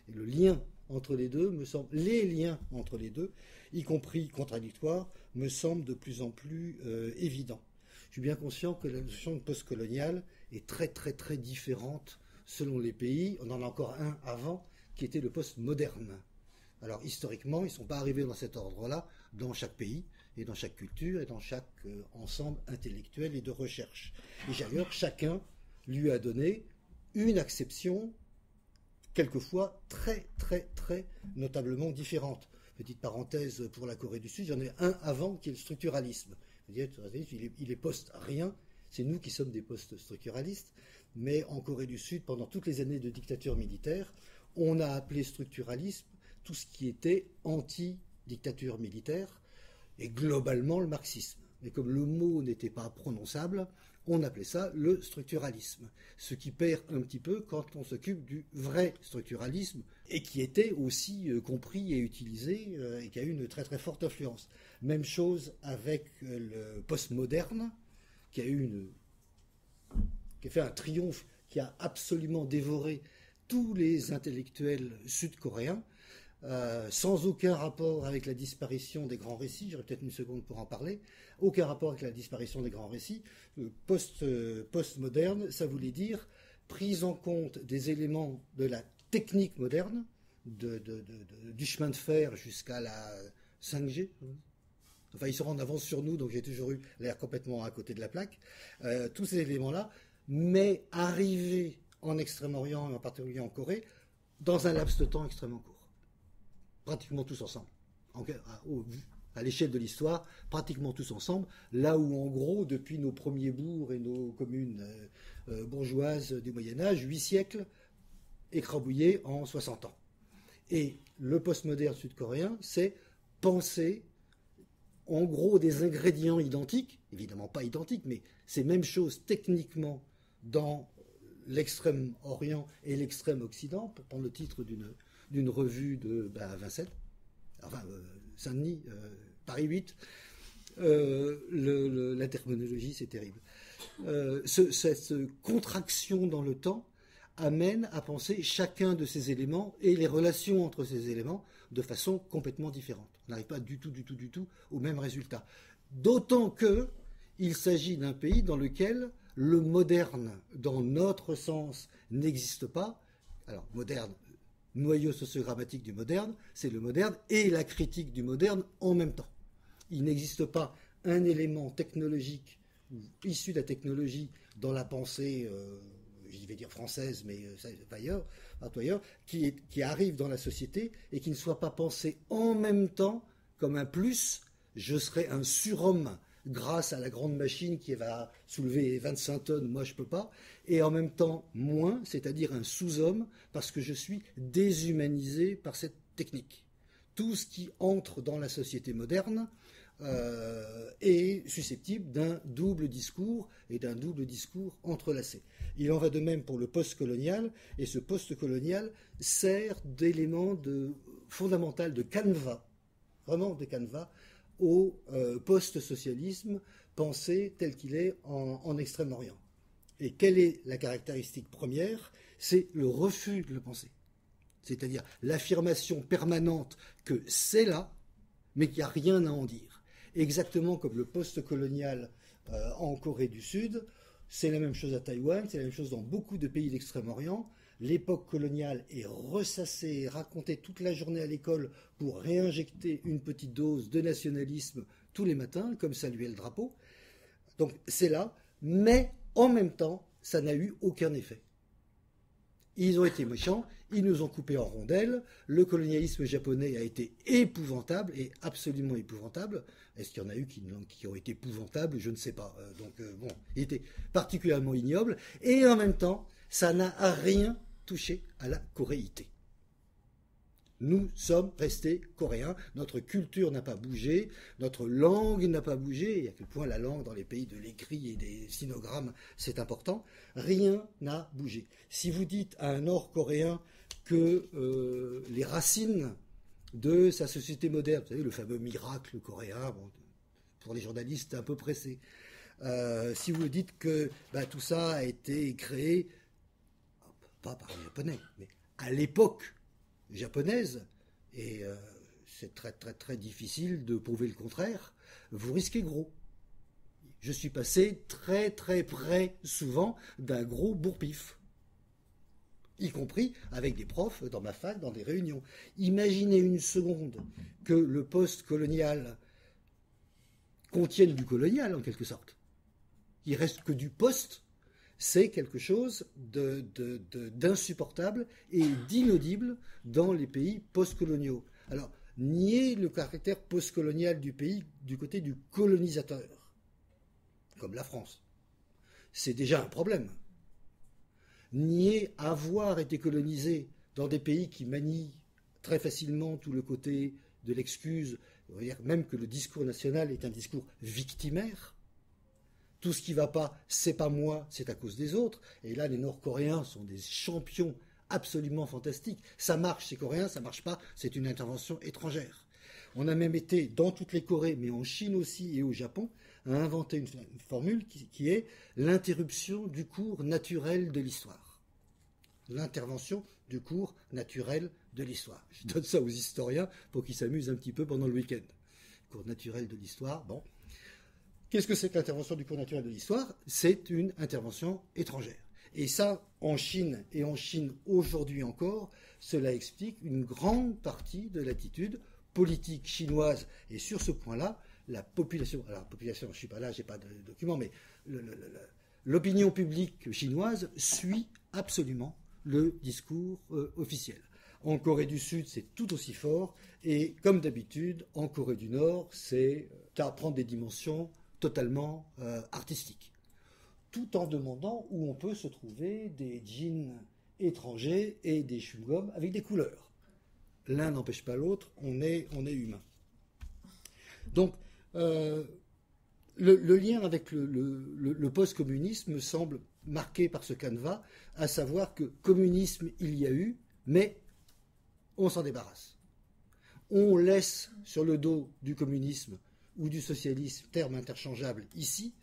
Et le lien entre les deux me semble, les liens entre les deux, y compris contradictoires, me semblent de plus en plus euh, évidents. Je suis bien conscient que la notion de post-colonial est très très très différente selon les pays. On en a encore un avant qui était le post-moderne. Alors historiquement, ils ne sont pas arrivés dans cet ordre-là dans chaque pays et dans chaque culture et dans chaque euh, ensemble intellectuel et de recherche. Et d'ailleurs, chacun lui a donné une acception quelquefois très très très notablement différente. Petite parenthèse pour la Corée du Sud, j'en ai un avant qui est le structuralisme. Il est, post-rien, c'est nous qui sommes des post-structuralistes, mais en Corée du Sud, pendant toutes les années de dictature militaire, on a appelé structuralisme tout ce qui était anti-dictature militaire et globalement le marxisme. Mais comme le mot n'était pas prononçable, on appelait ça le structuralisme, ce qui perd un petit peu quand on s'occupe du vrai structuralisme et qui était aussi euh, compris et utilisé euh, et qui a eu une très très forte influence. Même chose avec euh, le postmoderne, qui a eu une qui a fait un triomphe, qui a absolument dévoré tous les intellectuels sud-coréens euh, sans aucun rapport avec la disparition des grands récits, j'aurai peut-être une seconde pour en parler, aucun rapport avec la disparition des grands récits, euh, post, euh, post-moderne, ça voulait dire prise en compte des éléments de la technique moderne, du chemin de fer jusqu'à la 5G. Enfin, ils sont en avance sur nous, donc j'ai toujours eu l'air complètement à côté de la plaque. tous ces éléments-là, mais arrivés en Extrême-Orient et en particulier en Corée, dans un laps de temps extrêmement court pratiquement tous ensemble. À l'échelle de l'histoire, pratiquement tous ensemble, là où en gros, depuis nos premiers bourgs et nos communes euh, euh, bourgeoises du Moyen Âge, huit siècles écrabouillés en 60 ans. Et le postmoderne sud-coréen, c'est penser en gros des ingrédients identiques, évidemment pas identiques, mais ces mêmes choses techniquement dans l'extrême Orient et l'extrême Occident, pour prendre le titre d'une d'une revue de bah, Vincennes, enfin euh, Saint-Denis, euh, Paris 8. Euh, la terminologie, c'est terrible. cette contraction dans le temps amène à penser chacun de ces éléments et les relations entre ces éléments de façon complètement différente. On n'arrive pas du tout, du tout, du tout au même résultat. D'autant que il s'agit d'un pays dans lequel le moderne, dans notre sens, n'existe pas. Alors, moderne, noyau sociogrammatique du moderne, c'est le moderne et la critique du moderne en même temps. Il n'existe pas un élément technologique ou issu de la technologie dans la pensée, euh, je vais dire française, mais euh, pas ailleurs, ailleurs qui, qui arrive dans la société et qui ne soit pas pensé en même temps comme un plus, je serai un surhomme grâce à la grande machine qui va soulever 25 tonnes, moi je ne peux pas, et en même temps moins, c'est-à-dire un sous-homme, parce que je suis déshumanisé par cette technique. Tout ce qui entre dans la société moderne euh, est susceptible d'un double discours et d'un double discours entrelacé. Il en va de même pour le post-colonial, et ce post-colonial sert d'élément de, fondamental de canevas, vraiment de canevas, au euh, post-socialisme pensé tel qu'il est en, Extrême-Orient. Et quelle est la caractéristique première? C'est le refus de le penser. C'est-à-dire l'affirmation permanente que c'est là, mais qu'il n'y a rien à en dire. Exactement comme le post-colonial euh, en Corée du Sud, C'est la même chose à Taïwan, c'est la même chose dans beaucoup de pays d'Extrême-Orient. L'époque coloniale est ressassée, racontée toute la journée à l'école pour réinjecter une petite dose de nationalisme tous les matins, comme saluer le drapeau. Donc c'est là, mais en même temps, ça n'a eu aucun effet. Ils ont été méchants, ils nous ont coupés en rondelles. Le colonialisme japonais a été épouvantable et absolument épouvantable. Est-ce qu'il y en a eu qui, ont été épouvantables? Je ne sais pas. Euh, donc euh, bon, il était particulièrement ignoble. Et en même temps, ça n'a rien touché à la coréité. Nous sommes restés coréens, notre culture n'a pas bougé, notre langue n'a pas bougé, et à quel point la langue dans les pays de l'écrit et des sinogrammes, c'est important, rien n'a bougé. Si vous dites à un Nord-Coréen que euh, les racines de sa société moderne, vous savez, le fameux miracle coréen, pour les journalistes, un peu pressé, euh, si vous dites que bah, tout ça a été créé, pas par les Japonais, mais à l'époque japonaise, et euh, c'est très très très difficile de prouver le contraire, vous risquez gros. Je suis passé très très près souvent d'un gros bourpif y compris avec des profs dans ma fac, dans des réunions. Imaginez une seconde que le post-colonial contienne du colonial, en quelque sorte. Il reste que du post, c'est quelque chose d'insupportable et d'inaudible dans les pays post-coloniaux. Alors, nier le caractère post-colonial du pays du côté du colonisateur, comme la France, c'est déjà un problème nier avoir été colonisé dans des pays qui manient très facilement tout le côté de l'excuse, même que le discours national est un discours victimaire. Tout ce qui ne va pas, c'est pas moi, c'est à cause des autres. Et là, les Nord-Coréens sont des champions absolument fantastiques. Ça marche, c'est coréen, ça marche pas, c'est une intervention étrangère. On a même été dans toutes les Corées, mais en Chine aussi et au Japon, à inventer une, formule qui est l'interruption du cours naturel de l'histoire. L'intervention du cours naturel de l'histoire. Je donne ça aux historiens pour qu'ils s'amusent un petit peu pendant le week-end. Cours naturel de l'histoire, bon. Qu'est-ce que c'est que l'intervention du cours naturel de l'histoire? C'est une intervention étrangère. Et ça, en Chine et en Chine aujourd'hui encore, cela explique une grande partie de l'attitude politique chinoise. Et sur ce point-là, la population, alors population, je ne suis pas là, je n'ai pas de documents, mais l'opinion publique chinoise suit absolument le discours euh, officiel. En Corée du Sud, c'est tout aussi fort, et comme d'habitude, en Corée du Nord, c'est euh, à prendre des dimensions totalement euh, artistiques, tout en demandant où on peut se trouver des jeans étrangers et des chewing-gums avec des couleurs. L'un n'empêche pas l'autre, on est, humain. Donc, euh, le, lien avec le, post-communisme me semble marqué par ce canevas, à savoir que communisme il y a eu, mais on s'en débarrasse. On laisse sur le dos du communisme ou du socialisme, terme interchangeable ici,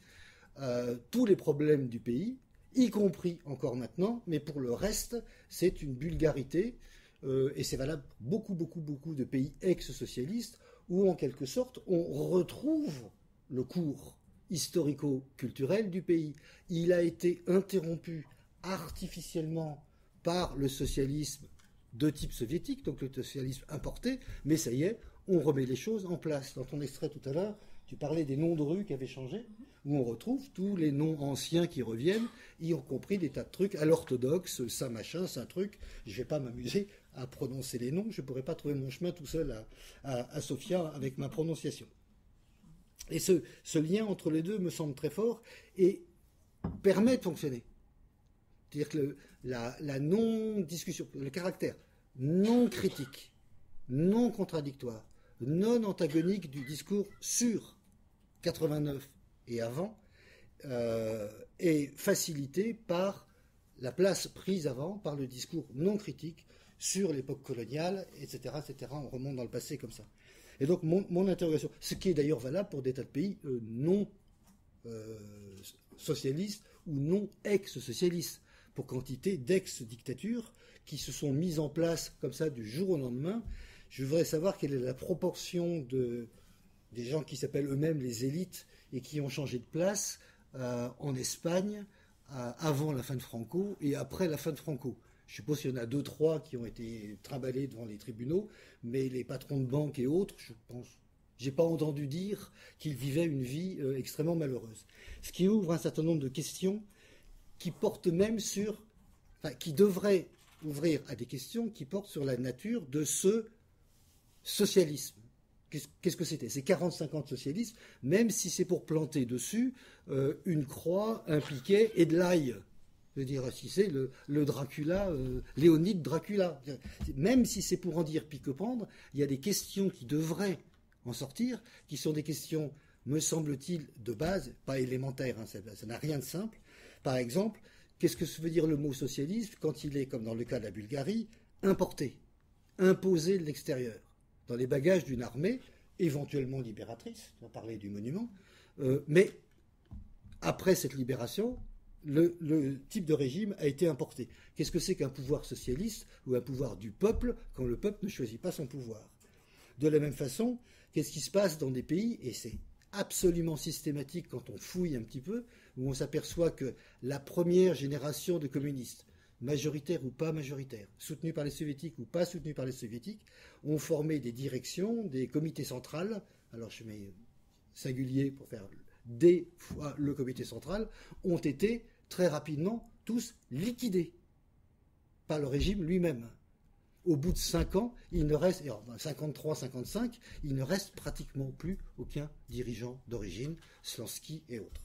euh, tous les problèmes du pays, y compris encore maintenant, mais pour le reste, c'est une vulgarité, euh, et c'est valable pour beaucoup, beaucoup, beaucoup de pays ex-socialistes, où en quelque sorte on retrouve le cours historico-culturel du pays. Il a été interrompu artificiellement par le socialisme de type soviétique, donc le socialisme importé, mais ça y est, on remet les choses en place. Dans ton extrait tout à l'heure, tu parlais des noms de rues qui avaient changé, où on retrouve tous les noms anciens qui reviennent, y compris des tas de trucs à l'orthodoxe, ça machin, un truc, je ne vais pas m'amuser à prononcer les noms, je ne pourrais pas trouver mon chemin tout seul à, Sofia avec ma prononciation. Et ce, lien entre les deux me semble très fort et permet de fonctionner. C'est-à-dire que la, non-discussion, le caractère non critique, non contradictoire, non antagonique du discours sur 89 et avant euh, est facilité par la place prise avant, par le discours non critique sur l'époque coloniale, etc., etc. On remonte dans le passé comme ça. Et donc mon, interrogation, ce qui est d'ailleurs valable pour des tas de pays euh, non euh, socialistes ou non ex-socialistes, pour quantité d'ex-dictatures qui se sont mises en place comme ça du jour au lendemain. Je voudrais savoir quelle est la proportion de, des gens qui s'appellent eux-mêmes les élites et qui ont changé de place euh, en Espagne, avant la fin de Franco et après la fin de Franco. Je suppose qu'il y en a deux, trois qui ont été trimballés devant les tribunaux, mais les patrons de banque et autres, je pense, j'ai pas entendu dire qu'ils vivaient une vie euh, extrêmement malheureuse. Ce qui ouvre un certain nombre de questions qui portent même sur, enfin, qui devraient ouvrir à des questions qui portent sur la nature de ce socialisme. Qu'est-ce que c'était? C'est 40-50 socialisme, même si c'est pour planter dessus euh, une croix impliquée et de l'ail. Je veux dire, si c'est le, Dracula, euh, Léonide Dracula. Même si c'est pour en dire pique-pendre, il y a des questions qui devraient en sortir, qui sont des questions, me semble-t-il, de base, pas élémentaires, hein, ça n'a rien de simple. Par exemple, qu'est-ce que veut dire le mot socialisme quand il est, comme dans le cas de la Bulgarie, importé, imposé de l'extérieur, dans les bagages d'une armée, éventuellement libératrice, on parler du monument, euh, mais après cette libération, le, type de régime a été importé. Qu'est-ce que c'est qu'un pouvoir socialiste ou un pouvoir du peuple quand le peuple ne choisit pas son pouvoir? De la même façon, qu'est-ce qui se passe dans des pays, et c'est absolument systématique quand on fouille un petit peu, où on s'aperçoit que la première génération de communistes, majoritaires ou pas majoritaires, soutenus par les soviétiques ou pas soutenus par les soviétiques, ont formé des directions, des comités centrales, alors je mets singulier pour faire des fois le comité central, ont été très rapidement tous liquidés par le régime lui-même. Au bout de 5 ans, il ne reste, 53-55, il ne reste pratiquement plus aucun dirigeant d'origine, Slansky et autres.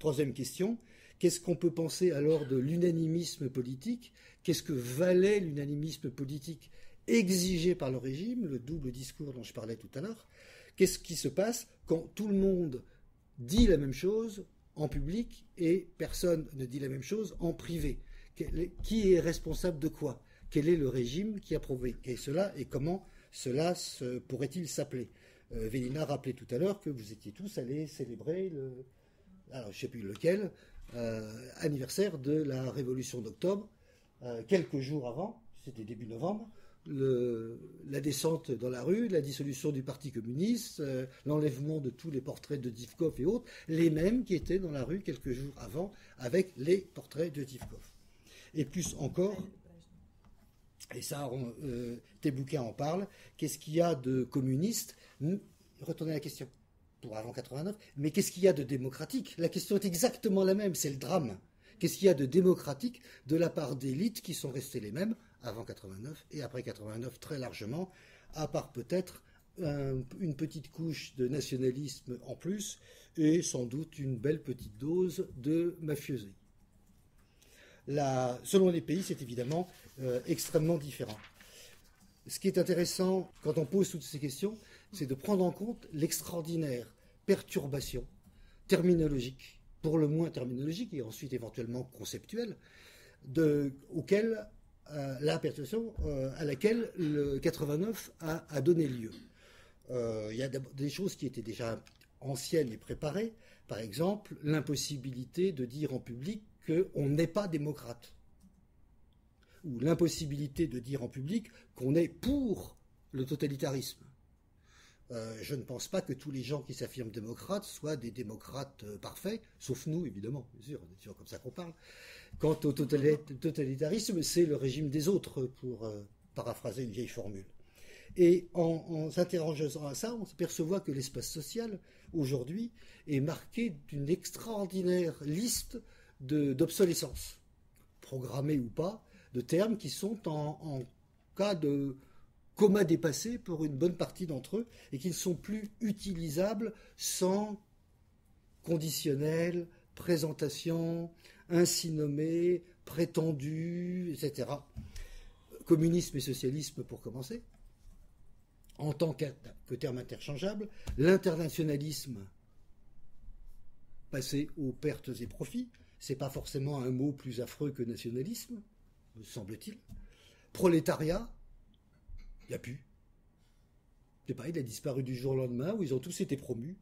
Troisième question, qu'est-ce qu'on peut penser alors de l'unanimisme politique? Qu'est-ce que valait l'unanimisme politique exigé par le régime, le double discours dont je parlais tout à l'heure? Qu'est-ce qui se passe quand tout le monde dit la même chose en public et personne ne dit la même chose en privé? Qui est responsable de quoi? Quel est le régime qui a provoqué cela et comment cela pourrait-il s'appeler? Euh, Vélina rappelait tout à l'heure que vous étiez tous allés célébrer le, alors je ne sais plus lequel, anniversaire de la Révolution d'octobre, euh, quelques jours avant, c'était début novembre, la descente dans la rue, la dissolution du Parti communiste, euh, l'enlèvement de tous les portraits de Divkov et autres, les mêmes qui étaient dans la rue quelques jours avant avec les portraits de Divkov. Et plus encore, et ça, euh, tes bouquins en parlent, qu'est-ce qu'il y a de communiste? Retournez à la question, pour avant 89, mais qu'est-ce qu'il y a de démocratique? La question est exactement la même, c'est le drame. Qu'est-ce qu'il y a de démocratique de la part d'élites qui sont restées les mêmes avant 89 et après 89 très largement, à part peut-être une petite couche de nationalisme en plus et sans doute une belle petite dose de mafioserie? selon les pays, c'est évidemment euh, extrêmement différent. Ce qui est intéressant quand on pose toutes ces questions, c'est de prendre en compte l'extraordinaire perturbation terminologique pour le moins terminologique et ensuite éventuellement conceptuelle, auquel euh, la perturbation euh, à laquelle le 89 a, donné lieu. Euh, il y a des choses qui étaient déjà anciennes et préparées, par exemple l'impossibilité de dire en public qu'on n'est pas démocrate, ou l'impossibilité de dire en public qu'on est pour le totalitarisme. Euh, je ne pense pas que tous les gens qui s'affirment démocrates soient des démocrates euh, parfaits, sauf nous, évidemment, bien sûr, c'est toujours comme ça qu'on parle. Quant au totalitarisme, c'est le régime des autres, pour euh, paraphraser une vieille formule. Et en, s'interrogeant à ça, on s'aperçoit que l'espace social, aujourd'hui, est marqué d'une extraordinaire liste d'obsolescence, programmée ou pas, de termes qui sont en cas de, coma dépassé pour une bonne partie d'entre eux et qui ne sont plus utilisables sans conditionnel, présentation, ainsi nommé, prétendu, etc. Communisme et socialisme pour commencer. En tant que terme interchangeable, l'internationalisme passé aux pertes et profits, c'est pas forcément un mot plus affreux que nationalisme, me semble-t-il. Prolétariat, il n'y a plus. Il a disparu du jour au lendemain, où ils ont tous été promus.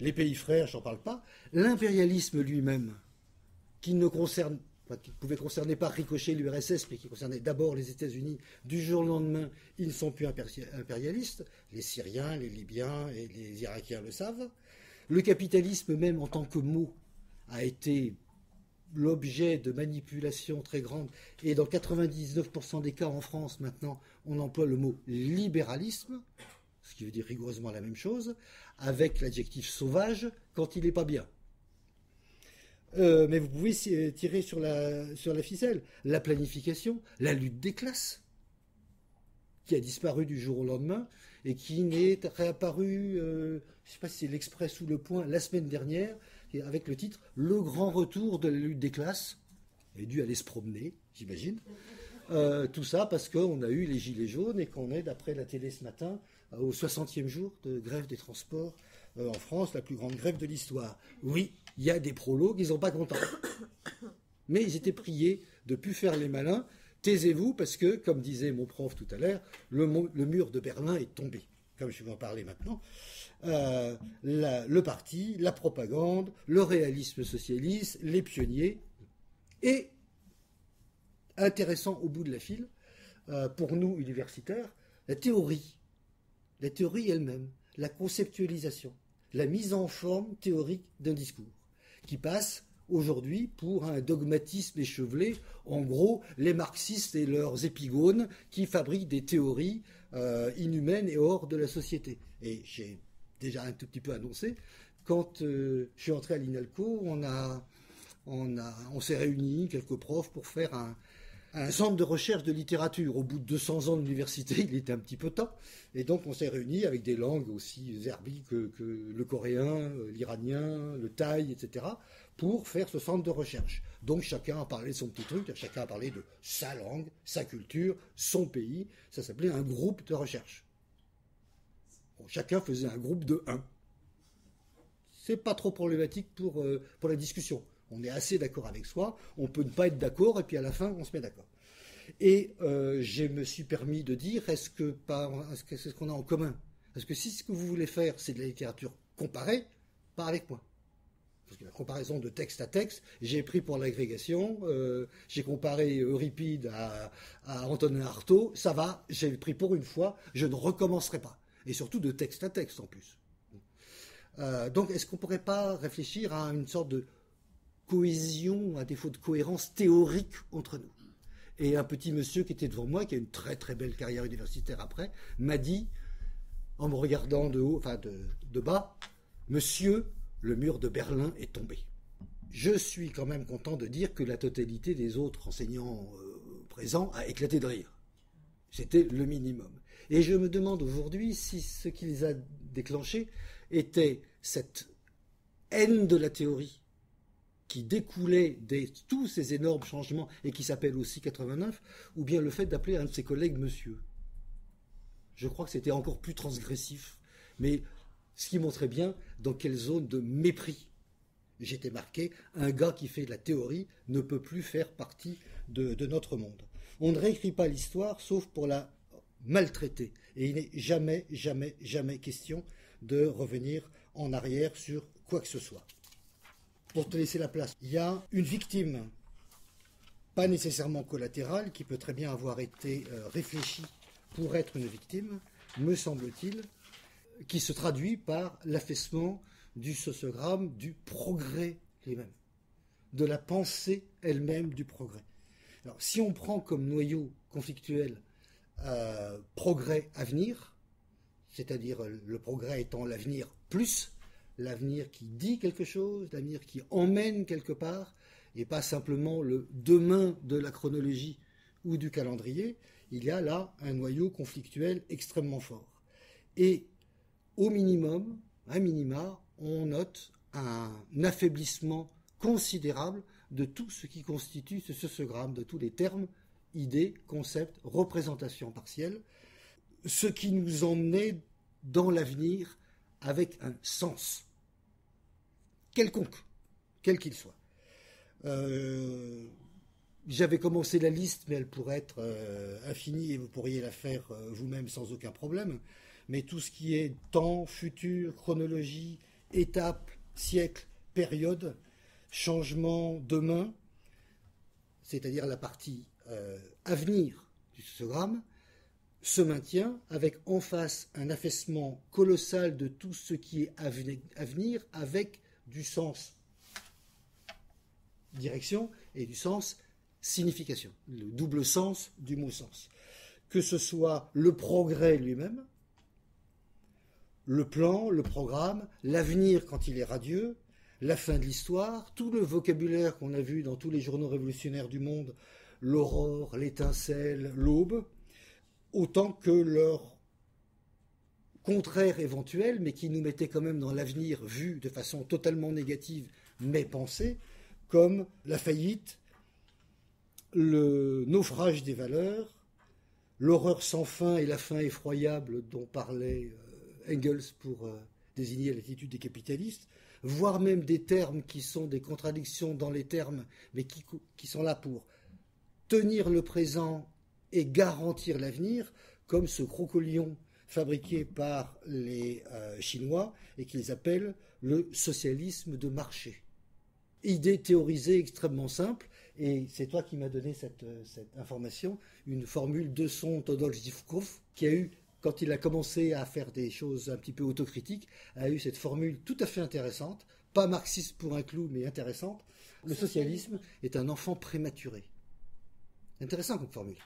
Les pays frères, j'en parle pas. L'impérialisme lui-même, qui ne concerne, qui pouvait concerner pas ricochet l'URSS, mais qui concernait d'abord les États-Unis, du jour au lendemain, ils ne sont plus impérialistes. Les Syriens, les Libyens et les Irakiens le savent. Le capitalisme même en tant que mot a été l'objet de manipulations très grandes. Et dans 99% des cas en France, maintenant, on emploie le mot libéralisme, ce qui veut dire rigoureusement la même chose, avec l'adjectif sauvage quand il n'est pas bien. Euh, mais vous pouvez tirer sur la, sur la ficelle. La planification, la lutte des classes, qui a disparu du jour au lendemain et qui n'est réapparu, euh, je ne sais pas si c'est l'Express ou le Point, la semaine dernière, avec le titre Le grand retour de la lutte des classes. Il a dû aller se promener, j'imagine. Euh, tout ça parce qu'on a eu les gilets jaunes et qu'on est, d'après la télé ce matin, au 60e jour de grève des transports en France, la plus grande grève de l'histoire. Oui, il y a des prologues, ils n'ont pas content. Mais ils étaient priés de ne plus faire les malins. Taisez-vous parce que, comme disait mon prof tout à l'heure, le, mur de Berlin est tombé. Comme je vais en parler maintenant. Euh, le parti, la propagande, le réalisme socialiste, les pionniers. Et, intéressant au bout de la file, euh, pour nous universitaires, la théorie. La théorie elle-même, la conceptualisation, la mise en forme théorique d'un discours qui passe aujourd'hui pour un dogmatisme échevelé, en gros les marxistes et leurs épigones qui fabriquent des théories euh, inhumaines et hors de la société. Et j'ai déjà un tout petit peu annoncé, quand euh, je suis entré à l'INALCO, on, a, on, a, on s'est réunis, quelques profs, pour faire un, centre de recherche de littérature. Au bout de 200 ans d'université, il était un petit peu temps. Et donc on s'est réunis avec des langues aussi zerbies que, le coréen, l'iranien, le thaï, etc., pour faire ce centre de recherche. Donc chacun a parlé de son petit truc, chacun a parlé de sa langue, sa culture, son pays. Ça s'appelait un groupe de recherche. Chacun faisait un groupe de 1. C'est pas trop problématique pour, euh, pour la discussion. On est assez d'accord avec soi, on peut ne pas être d'accord, et puis à la fin, on se met d'accord. Et euh, je me suis permis de dire, est-ce que c'est ce qu'on a en commun? Parce que si ce que vous voulez faire, c'est de la littérature comparée, pas avec moi. Parce que la comparaison de texte à texte, j'ai pris pour l'agrégation, euh, j'ai comparé Euripide à, Antonin Artaud, ça va, j'ai pris pour une fois, je ne recommencerai pas. Et surtout de texte à texte en plus. Euh, donc est-ce qu'on ne pourrait pas réfléchir à une sorte de cohésion, à défaut de cohérence théorique entre nous? Et un petit monsieur qui était devant moi, qui a une très très belle carrière universitaire après, m'a dit, en me regardant de haut, enfin de, bas, Monsieur, le mur de Berlin est tombé. Je suis quand même content de dire que la totalité des autres enseignants euh, présents a éclaté de rire. C'était le minimum. Et je me demande aujourd'hui si ce qui les a déclenchés était cette haine de la théorie qui découlait de tous ces énormes changements et qui s'appelle aussi 89, ou bien le fait d'appeler un de ses collègues monsieur. Je crois que c'était encore plus transgressif, mais ce qui montrait bien dans quelle zone de mépris j'étais marqué. Un gars qui fait de la théorie ne peut plus faire partie de, de notre monde. On ne réécrit pas l'histoire sauf pour la maltraiter. Et il n'est jamais, jamais, jamais question de revenir en arrière sur quoi que ce soit pour te laisser la place. Il y a une victime, pas nécessairement collatérale, qui peut très bien avoir été euh, réfléchie pour être une victime, me semble-t-il, qui se traduit par l'affaissement du sociogramme du progrès lui-même, de la pensée elle-même du progrès. Alors, si on prend comme noyau conflictuel euh, progrès avenir, c'est-à-dire le progrès étant l'avenir plus l'avenir qui dit quelque chose, l'avenir qui emmène quelque part, et pas simplement le demain de la chronologie ou du calendrier, il y a là un noyau conflictuel extrêmement fort. Et au minimum, un minima, on note un affaiblissement considérable de tout ce qui constitue ce sociogramme, de tous les termes, idées, concepts, représentations partielles, ce qui nous emmenait dans l'avenir avec un sens quelconque, quel qu'il soit. Euh, j'avais commencé la liste, mais elle pourrait être euh, infinie et vous pourriez la faire euh, vous-même sans aucun problème. Mais tout ce qui est temps, futur, chronologie, étape, siècle, période, changement, demain, c'est-à-dire la partie avenir du sociogramme, se maintient avec en face un affaissement colossal de tout ce qui est avenir avec du sens direction et du sens signification, le double sens du mot sens. Que ce soit le progrès lui-même, le plan, le programme, l'avenir quand il est radieux, la fin de l'histoire, tout le vocabulaire qu'on a vu dans tous les journaux révolutionnaires du monde, l'aurore, l'étincelle, l'aube, autant que leur contraire éventuel, mais qui nous mettait quand même dans l'avenir vu de façon totalement négative, mais pensée, comme la faillite, le naufrage des valeurs, l'horreur sans fin et la fin effroyable dont parlait euh, Engels pour euh, désigner l'attitude des capitalistes, voire même des termes qui sont des contradictions dans les termes, mais qui, qui sont là pour tenir le présent et garantir l'avenir, comme ce crocolion fabriqué par les euh, Chinois et qu'ils appellent le socialisme de marché. Idée théorisée extrêmement simple, et c'est toi qui m'as donné cette, euh, cette, information, une formule de son Todol Zivkov, qui a eu, quand il a commencé à faire des choses un petit peu autocritiques, a eu cette formule tout à fait intéressante, pas marxiste pour un clou, mais intéressante. Le socialisme est un enfant prématuré. Intéressant comme formule.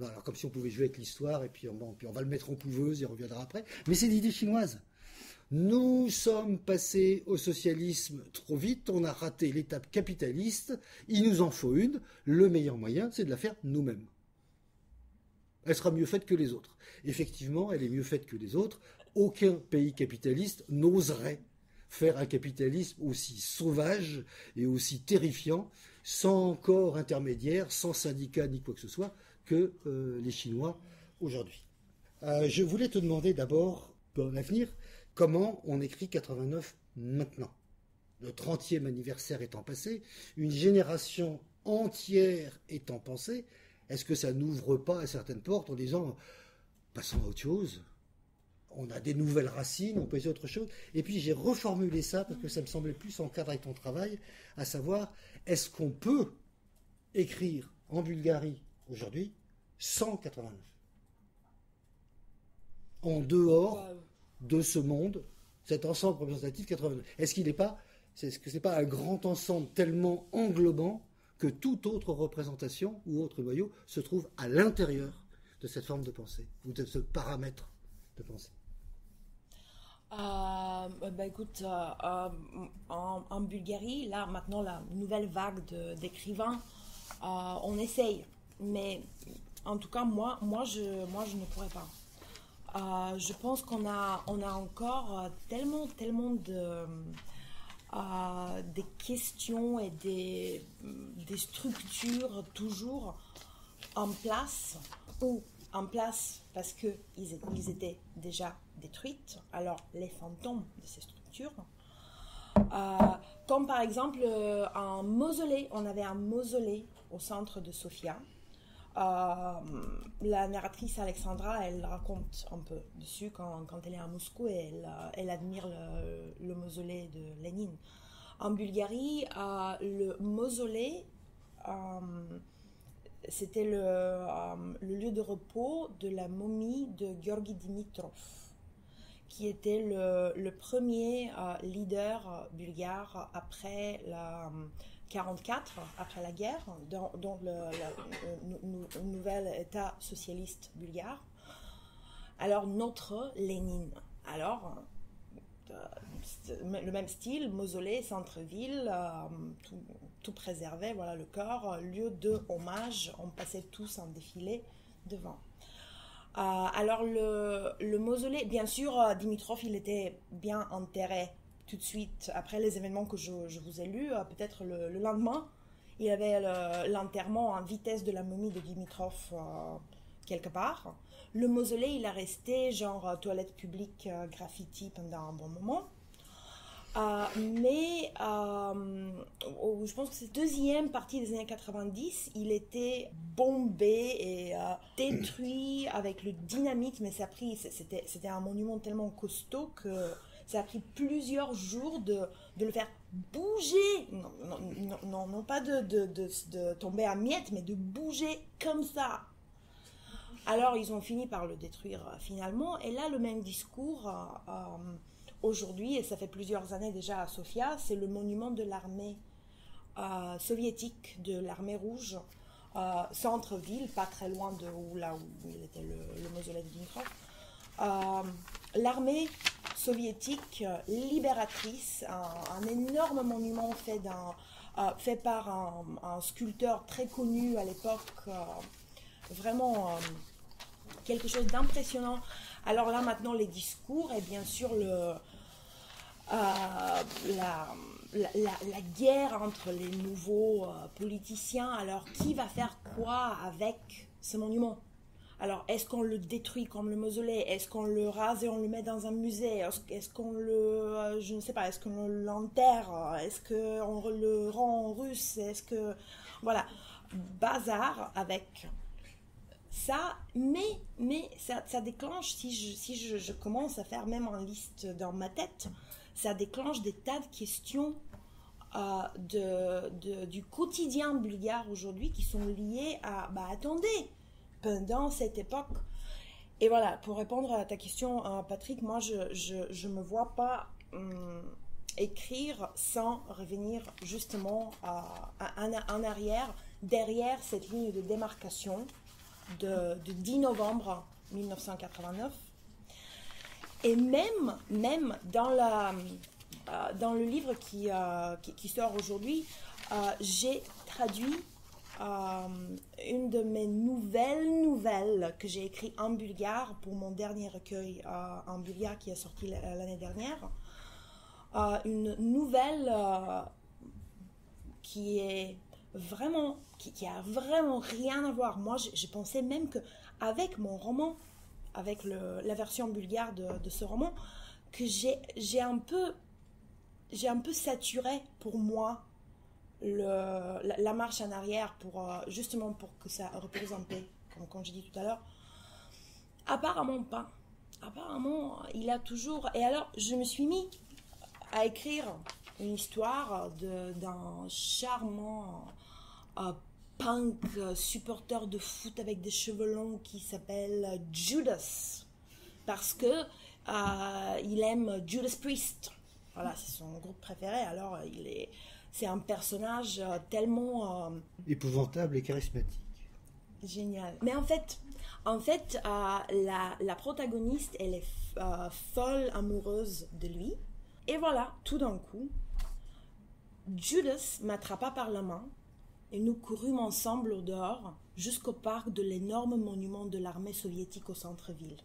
alors comme si on pouvait jouer avec l'histoire, et puis, bon, puis on va le mettre en couveuse, il reviendra après. Mais c'est l'idée chinoise. Nous sommes passés au socialisme trop vite, on a raté l'étape capitaliste, il nous en faut une, le meilleur moyen, c'est de la faire nous-mêmes. Elle sera mieux faite que les autres. Effectivement, elle est mieux faite que les autres. Aucun pays capitaliste n'oserait faire un capitalisme aussi sauvage et aussi terrifiant, sans corps intermédiaire, sans syndicat ni quoi que ce soit, que euh, les Chinois aujourd'hui. Euh, je voulais te demander d'abord, pour l'avenir, Comment on écrit 89 maintenant Le 30e anniversaire étant passé, une génération entière étant pensée, est-ce que ça n'ouvre pas à certaines portes en disant passons à autre chose? On a des nouvelles racines, on peut essayer autre chose. Et puis j'ai reformulé ça parce que ça me semblait plus en cadre avec ton travail, à savoir, est-ce qu'on peut écrire en Bulgarie aujourd'hui 189 En dehors de ce monde, cet ensemble représentatif 89. Est-ce qu'il n'est pas, est-ce que c'est pas un grand ensemble tellement englobant que toute autre représentation ou autre noyau se trouve à l'intérieur de cette forme de pensée ou de ce paramètre de pensée? Euh, bah écoute, euh, euh, en, Bulgarie, là maintenant la nouvelle vague d'écrivains, on essaye, mais en tout cas moi, moi je, moi je ne pourrais pas. Euh, je pense qu'on a, on a encore euh, tellement, tellement de, euh, des questions et des, des structures toujours en place en place parce qu'ils ils étaient déjà détruites. Alors, les fantômes de ces structures. comme par exemple un mausolée, on avait un mausolée au centre de Sofia euh, la narratrice Alexandra, elle raconte un peu dessus quand, quand elle est à Moscou et elle, euh, elle admire le, mausolée de Lénine. En Bulgarie, euh, le mausolée, c'était le, le, lieu de repos de la momie de Georgi Dimitrov, qui était le, le premier leader bulgare après la 44, après la guerre, dans, le, nouvel État socialiste bulgare. Alors, notre Lénine. Alors, euh, le même style, mausolée, centre-ville, euh, tout, préservé, voilà le corps, lieu de hommage, on passait tous en défilé devant. Euh, alors le, le, mausolée, bien sûr, Dimitrov, il était bien enterré tout de suite après les événements que je, vous ai lus, euh, peut-être le, lendemain, il y avait l'enterrement en vitesse de la momie de Dimitrov euh, quelque part. Le mausolée, il a resté genre euh, toilette publique, graffiti pendant un bon moment. Mais je pense que cette deuxième partie des années 90, il était bombé et détruit avec le dynamite, mais ça a pris, c'était un monument tellement costaud que ça a pris plusieurs jours de, le faire bouger. Non, pas de, tomber à miettes, mais de bouger comme ça. Alors ils ont fini par le détruire euh, finalement. Et là, le même discours euh, euh, aujourd'hui, et ça fait plusieurs années déjà à Sofia, c'est le monument de l'armée soviétique de l'armée rouge, centre-ville, pas très loin de là où il était le, mausolée de Dimitrov. l'armée soviétique libératrice, un, énorme monument fait, fait par un, sculpteur très connu à l'époque, vraiment quelque chose d'impressionnant. Alors là maintenant les discours et bien sûr le, la, la, guerre entre les nouveaux euh, politiciens. Alors, qui va faire quoi avec ce monument? Alors, est-ce qu'on le détruit comme le mausolée? Est-ce qu'on le rase et on le met dans un musée? Est-ce qu'on le, euh, je ne sais pas, est-ce qu'on l'enterre? Est-ce qu'on le rend en russe? Est-ce que, voilà, bazar avec ça, mais, mais ça, ça déclenche, si, je, si je, je, commence à faire même en liste dans ma tête, ça déclenche des tas de questions euh, du quotidien bulgare aujourd'hui qui sont liées à, bah attendez, pendant cette époque. Et voilà, pour répondre à ta question, euh, Patrick, moi je, je, me vois pas hum, écrire sans revenir justement en arrière, derrière cette ligne de démarcation de, de 10 novembre 1989 et même, même dans, euh, le livre qui, euh, sort aujourd'hui, euh, j'ai traduit une de mes nouvelles nouvelles que j'ai écrites en bulgare pour mon dernier recueil en bulgare qui est sorti l'année dernière. une nouvelle qui est vraiment, qui, a vraiment rien à voir. Moi, je, je pensais même que avec mon roman, avec la version bulgare de, ce roman, que j'ai un peu saturé pour moi la, marche en arrière pour euh, justement pour que ça repose en paix, comme, comme j'ai dit tout à l'heure. Apparemment pas. Apparemment, il a toujours. Et alors, je me suis mis à écrire une histoire d'un charmant euh, punk euh, supporter de foot avec des cheveux longs qui s'appelle Judas parce que euh, il aime Judas Priest. Voilà, c'est son groupe préféré. Alors il est, c'est un personnage euh, tellement épouvantable et charismatique. Génial. Mais en fait, en fait, la, la, protagoniste, elle est folle amoureuse de lui. Et voilà, tout d'un coup, Judas m'attrapa par la main et nous courûmes ensemble au dehors jusqu'au parc de l'énorme monument de l'armée soviétique au centre-ville.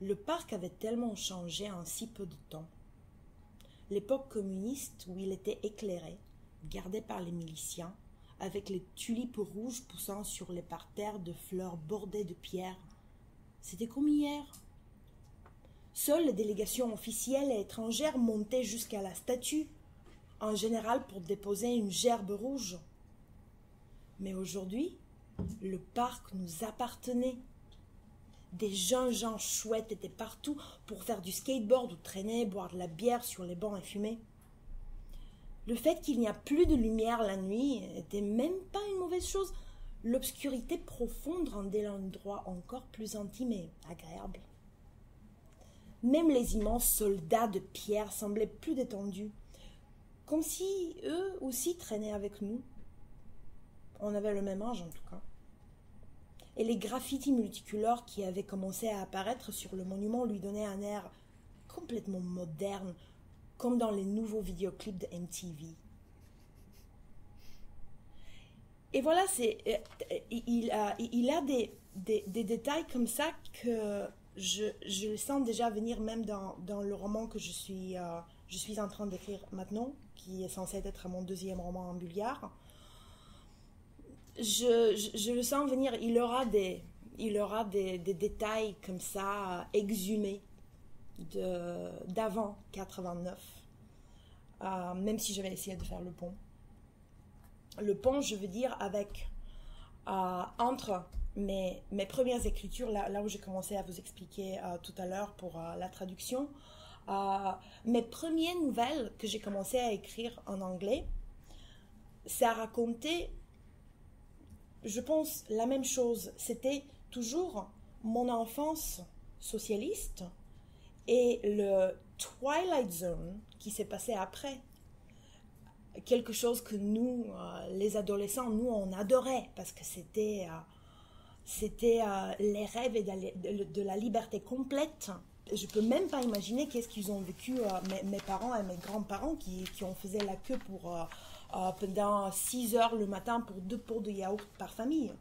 Le parc avait tellement changé en si peu de temps. L'époque communiste où il était éclairé, gardé par les miliciens, avec les tulipes rouges poussant sur les parterres de fleurs bordées de pierres, c'était comme hier. Seules les délégations officielles et étrangères montaient jusqu'à la statue, en général pour déposer une gerbe rouge. Mais aujourd'hui, le parc nous appartenait. Des jeunes gens chouettes étaient partout pour faire du skateboard ou traîner, boire de la bière sur les bancs et fumer. Le fait qu'il n'y a plus de lumière la nuit n'était même pas une mauvaise chose. L'obscurité profonde rendait l'endroit encore plus intime et agréable. Même les immenses soldats de pierre semblaient plus détendus, comme si eux aussi traînaient avec nous. On avait le même âge en tout cas. Et les graffitis multicolores qui avaient commencé à apparaître sur le monument lui donnaient un air complètement moderne, comme dans les nouveaux vidéoclips de MTV. Et voilà, c'est, euh, il, a, il a des, des, détails comme ça que je, je, le sens déjà venir même dans, dans le roman que je suis, euh, je suis en train d'écrire maintenant, qui est censé être mon deuxième roman en bulgare je, le sens venir. Il aura des, il aura des, détails comme ça exhumés d'avant 89. Euh, même si je vais essayer de faire le pont. Le pont, je veux dire, avec euh, entre mes, mes premières écritures, là, là où j'ai commencé à vous expliquer euh, tout à l'heure pour la traduction, mes premières nouvelles que j'ai commencé à écrire en anglais, ça racontait je pense la même chose. C'était toujours mon enfance socialiste et le Twilight Zone qui s'est passé après quelque chose que nous, les adolescents, nous, on adorait parce que c'était c'était les rêves de, la liberté complète. Je peux même pas imaginer qu'est-ce qu'ils ont vécu mes, parents et mes grands-parents qui, qui ont fait la queue pour pendant 6 heures le matin pour deux pots de yaourt par famille.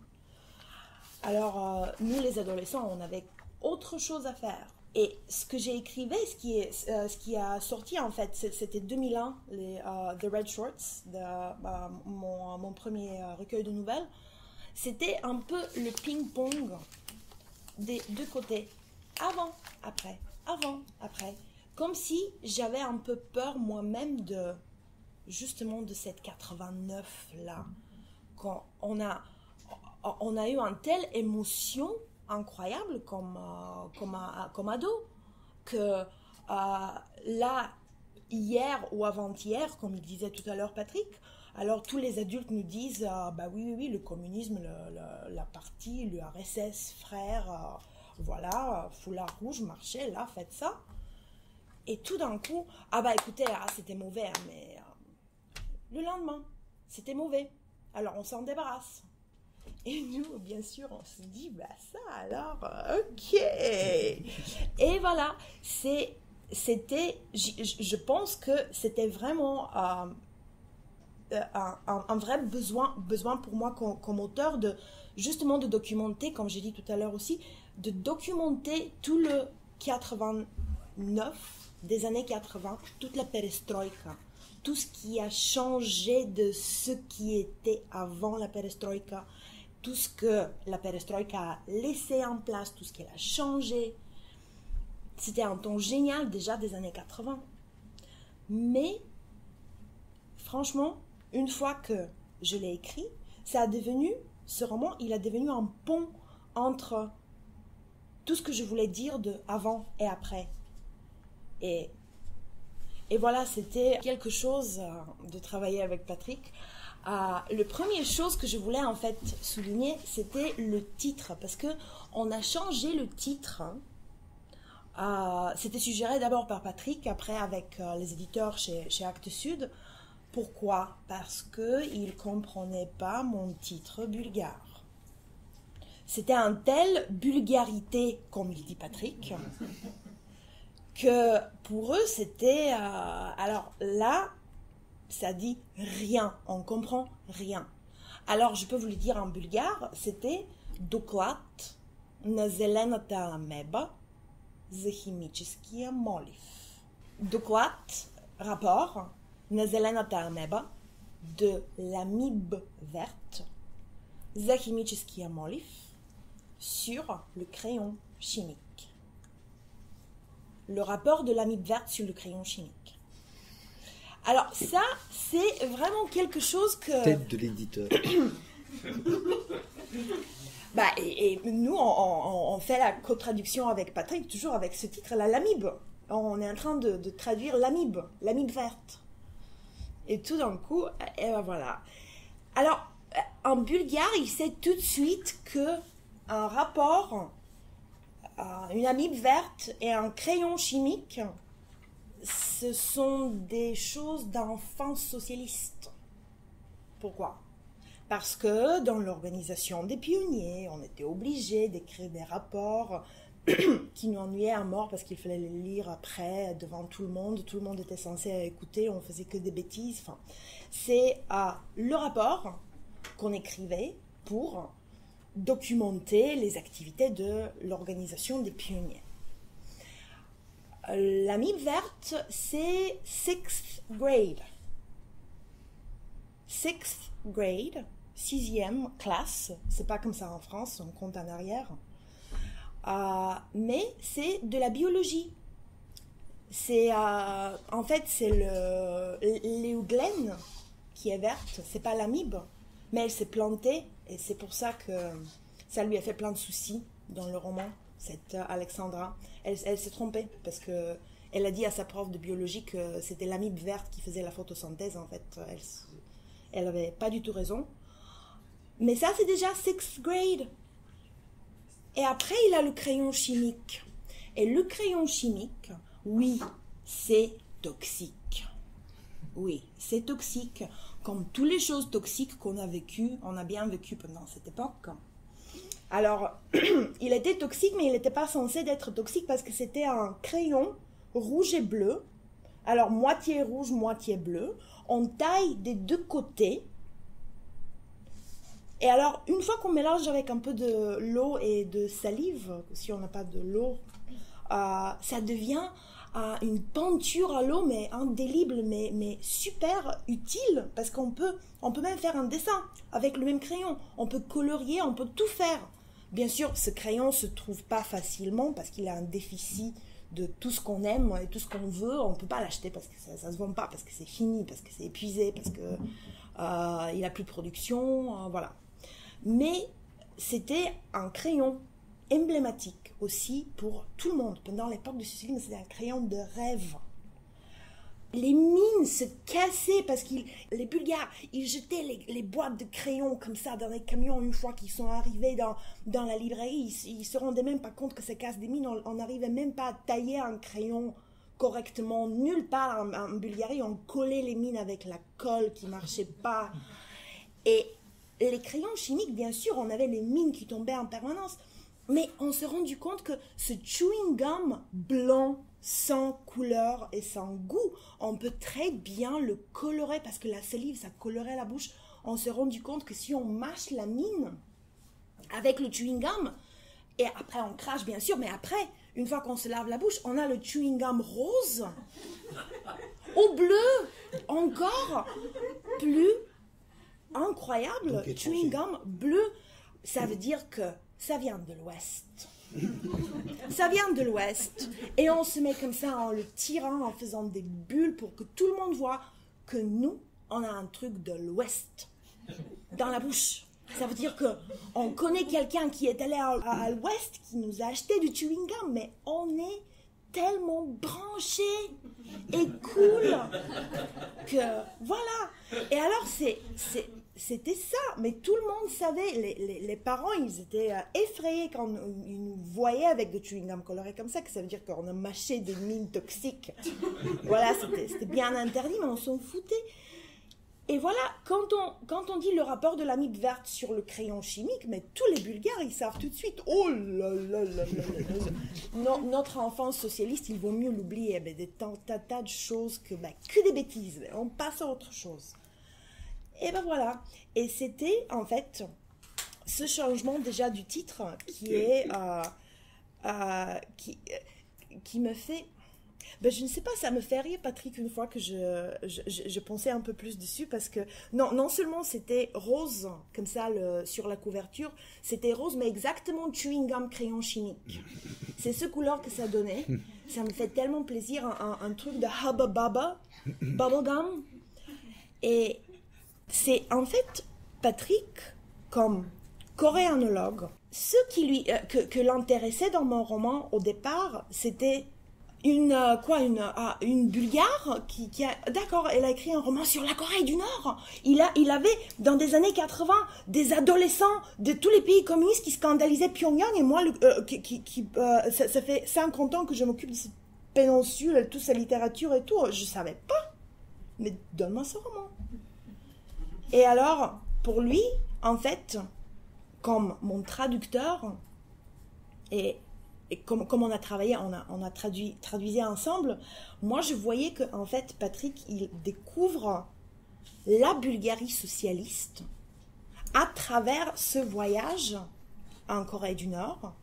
Alors, nous, les adolescents, on avait autre chose à faire. Et ce que j'ai écrivé, ce qui, euh, ce qui a sorti en fait, c'était 2001, les, euh, The Red Shorts, euh, mon, premier recueil de nouvelles. C'était un peu le ping-pong des deux côtés. Avant, après, avant, après. Comme si j'avais un peu peur moi-même de, justement, de cette 89 là. Quand on a, on a eu une telle émotion incroyable comme, euh, comme, comme ado que euh, là, hier ou avant-hier, comme il disait tout à l'heure Patrick, alors tous les adultes nous disent, euh, bah oui, oui, oui, le communisme, la partie, l'URSS, frère, voilà, foulard rouge, marchez, là, faites ça. Et tout d'un coup, ah bah écoutez, ah, c'était mauvais, hein, mais le lendemain, c'était mauvais. Alors on s'en débarrasse. Et nous, bien sûr, on se dit, bah ça alors, euh, ok. Et voilà, c'était, je pense que c'était vraiment euh, euh, un, vrai besoin, besoin pour moi comme, auteur de justement de documenter, comme j'ai dit tout à l'heure aussi, de documenter tout le 89 des années 80, toute la perestroïka, tout ce qui a changé de ce qui était avant la perestroïka tout ce que la perestroïka a laissé en place, tout ce qu'elle a changé. C'était un ton génial déjà des années 80. Mais, franchement, une fois que je l'ai écrit, ça a devenu, ce roman, il a devenu un pont entre tout ce que je voulais dire de avant et après. Et, et voilà, c'était quelque chose euh, de travailler avec Patrick. Euh, le première chose que je voulais en fait souligner, c'était le titre, parce que on a changé le titre. Hein. Euh, c'était suggéré d'abord par Patrick, après avec euh, les éditeurs chez, chez Actes Sud. Pourquoi? Parce qu'ils ne comprenaient pas mon titre bulgare. C'était un tel vulgarité, comme il dit Patrick, que pour eux c'était... alors là, ça dit rien, on comprend rien. Alors je peux vous le dire en bulgare, c'était доклад на зелената амеба за химическия молив. Доклад, rapport на зелената амеба de l'amibe verte за химическия молив sur le crayon chimique. Le rapport de l'amibe verte sur le crayon chimique. Alors ça, c'est vraiment quelque chose que... Tête de l'éditeur. bah, et, nous, on, fait la co-traduction avec Patrick, toujours avec ce titre, la l'amibe. On est en train de, traduire l'amibe, l'amibe verte. Et tout d'un coup, et ben voilà. Alors, en bulgare, il sait tout de suite que un rapport, une amibe verte et un crayon chimique, ce sont des choses d'enfants socialistes. Pourquoi? Parce que dans l'organisation des pionniers, on était obligé d'écrire des rapports qui nous ennuyaient à mort parce qu'il fallait les lire après devant tout le monde. Tout le monde était censé écouter, on faisait que des bêtises. Enfin, c'est à le rapport qu'on écrivait pour documenter les activités de l'organisation des pionniers. La MIB verte, c'est sixth grade. Sixth grade, sixième classe. C'est pas comme ça en France, on compte en arrière. Euh, mais c'est de la biologie. C'est euh, en fait c'est le l'éuglaine qui est verte. C'est pas l'amibe, mais elle s'est plantée et c'est pour ça que ça lui a fait plein de soucis dans le roman cette Alexandra. Elle, s'est trompée parce que elle a dit à sa prof de biologie que c'était l'amibe verte qui faisait la photosynthèse. En fait, elle, avait pas du tout raison. Mais ça, c'est déjà sixth grade. Et après, il a le crayon chimique. Et le crayon chimique, oui, c'est toxique. Oui, c'est toxique. Comme toutes les choses toxiques qu'on a vécues, on a bien vécu pendant cette époque. Alors, il était toxique, mais il n'était pas censé être toxique parce que c'était un crayon rouge et bleu. Alors, moitié rouge, moitié bleu. On taille des deux côtés. Et alors, une fois qu'on mélange avec un peu de l'eau et de salive, si on n'a pas de l'eau, euh, ça devient euh, une peinture à l'eau, mais indélébile, mais, mais super utile, parce qu'on peut, on peut même faire un dessin avec le même crayon. On peut colorier, on peut tout faire. Bien sûr, ce crayon ne se trouve pas facilement parce qu'il a un déficit de tout ce qu'on aime et tout ce qu'on veut. On ne peut pas l'acheter parce que ça ne se vend pas, parce que c'est fini, parce que c'est épuisé, parce qu'il euh, n'a plus de production, voilà. Mais c'était un crayon emblématique aussi pour tout le monde. Pendant l'époque du socialisme, c'était un crayon de rêve. Les mines se cassaient parce que les Bulgares, ils jetaient les, boîtes de crayons comme ça dans les camions une fois qu'ils sont arrivés dans, dans la librairie. Ils, ne se rendaient même pas compte que ça casse des mines. On n'arrivait même pas à tailler un crayon correctement. Nulle part en, en Bulgarie, on collait les mines avec la colle qui marchait pas. Et les crayons chimiques, bien sûr, on avait les mines qui tombaient en permanence. Mais on s'est rendu compte que ce chewing gum blanc, sans couleur et sans goût, on peut très bien le colorer parce que la salive, ça colorait la bouche. On s'est rendu compte que si on mâche la mine avec le chewing gum, et après on crache bien sûr, mais après, une fois qu'on se lave la bouche, on a le chewing gum rose au bleu, encore plus incroyable, chewing gum bleu, ça veut dire que ça vient de l'Ouest. ça vient de l'Ouest. Et on se met comme ça en le tirant, en faisant des bulles pour que tout le monde voit que nous, on a un truc de l'Ouest dans la bouche. Ça veut dire que on connaît quelqu'un qui est allé à, l'Ouest, qui nous a acheté du chewing gum, mais on est tellement branché et cool que voilà. Et alors c'est c'était ça, mais tout le monde savait. Les, parents, ils étaient euh, effrayés quand ils nous voyaient avec des chewing-gum colorés comme ça, que ça veut dire qu'on a mâché des mines toxiques. voilà, c'était bien interdit, mais on s'en foutait. Et voilà, quand on, quand on dit le rapport de l'amibe verte sur le crayon chimique, mais tous les Bulgares, ils savent tout de suite, oh là là là là Notre enfance socialiste, il vaut mieux l'oublier. Ben, des tas, tas, de choses que, ben, que des bêtises. On passe à autre chose. Et ben voilà. Et c'était en fait ce changement déjà du titre qui est euh, euh, qui, qui me fait ben, je ne sais pas, ça me fait rire, Patrick, une fois que je, je, pensais un peu plus dessus, parce que non, non seulement c'était rose, comme ça, le, sur la couverture, c'était rose, mais exactement chewing gum crayon chimique. C'est ce couleur que ça donnait. Ça me fait tellement plaisir, un, un, truc de hubba bubba, bubble gum. Et c'est en fait Patrick comme coréanologue. Ce qui lui, euh, que, l'intéressait dans mon roman au départ, c'était une euh, quoi une ah, une bulgare qui, a d'accord elle a écrit un roman sur la Corée du Nord. Il a il avait dans des années 80 des adolescents de tous les pays communistes qui scandalisaient Pyongyang et moi euh, qui, qui, ça, ça, fait 50 ans que je m'occupe de cette péninsule toute sa littérature et tout. Je savais pas. Mais donne-moi ce roman et alors, pour lui, en fait, comme mon traducteur, et, comme, on a travaillé, on a, traduit, ensemble, moi je voyais que, en fait, Patrick, il découvre la Bulgarie socialiste à travers ce voyage en Corée du Nord.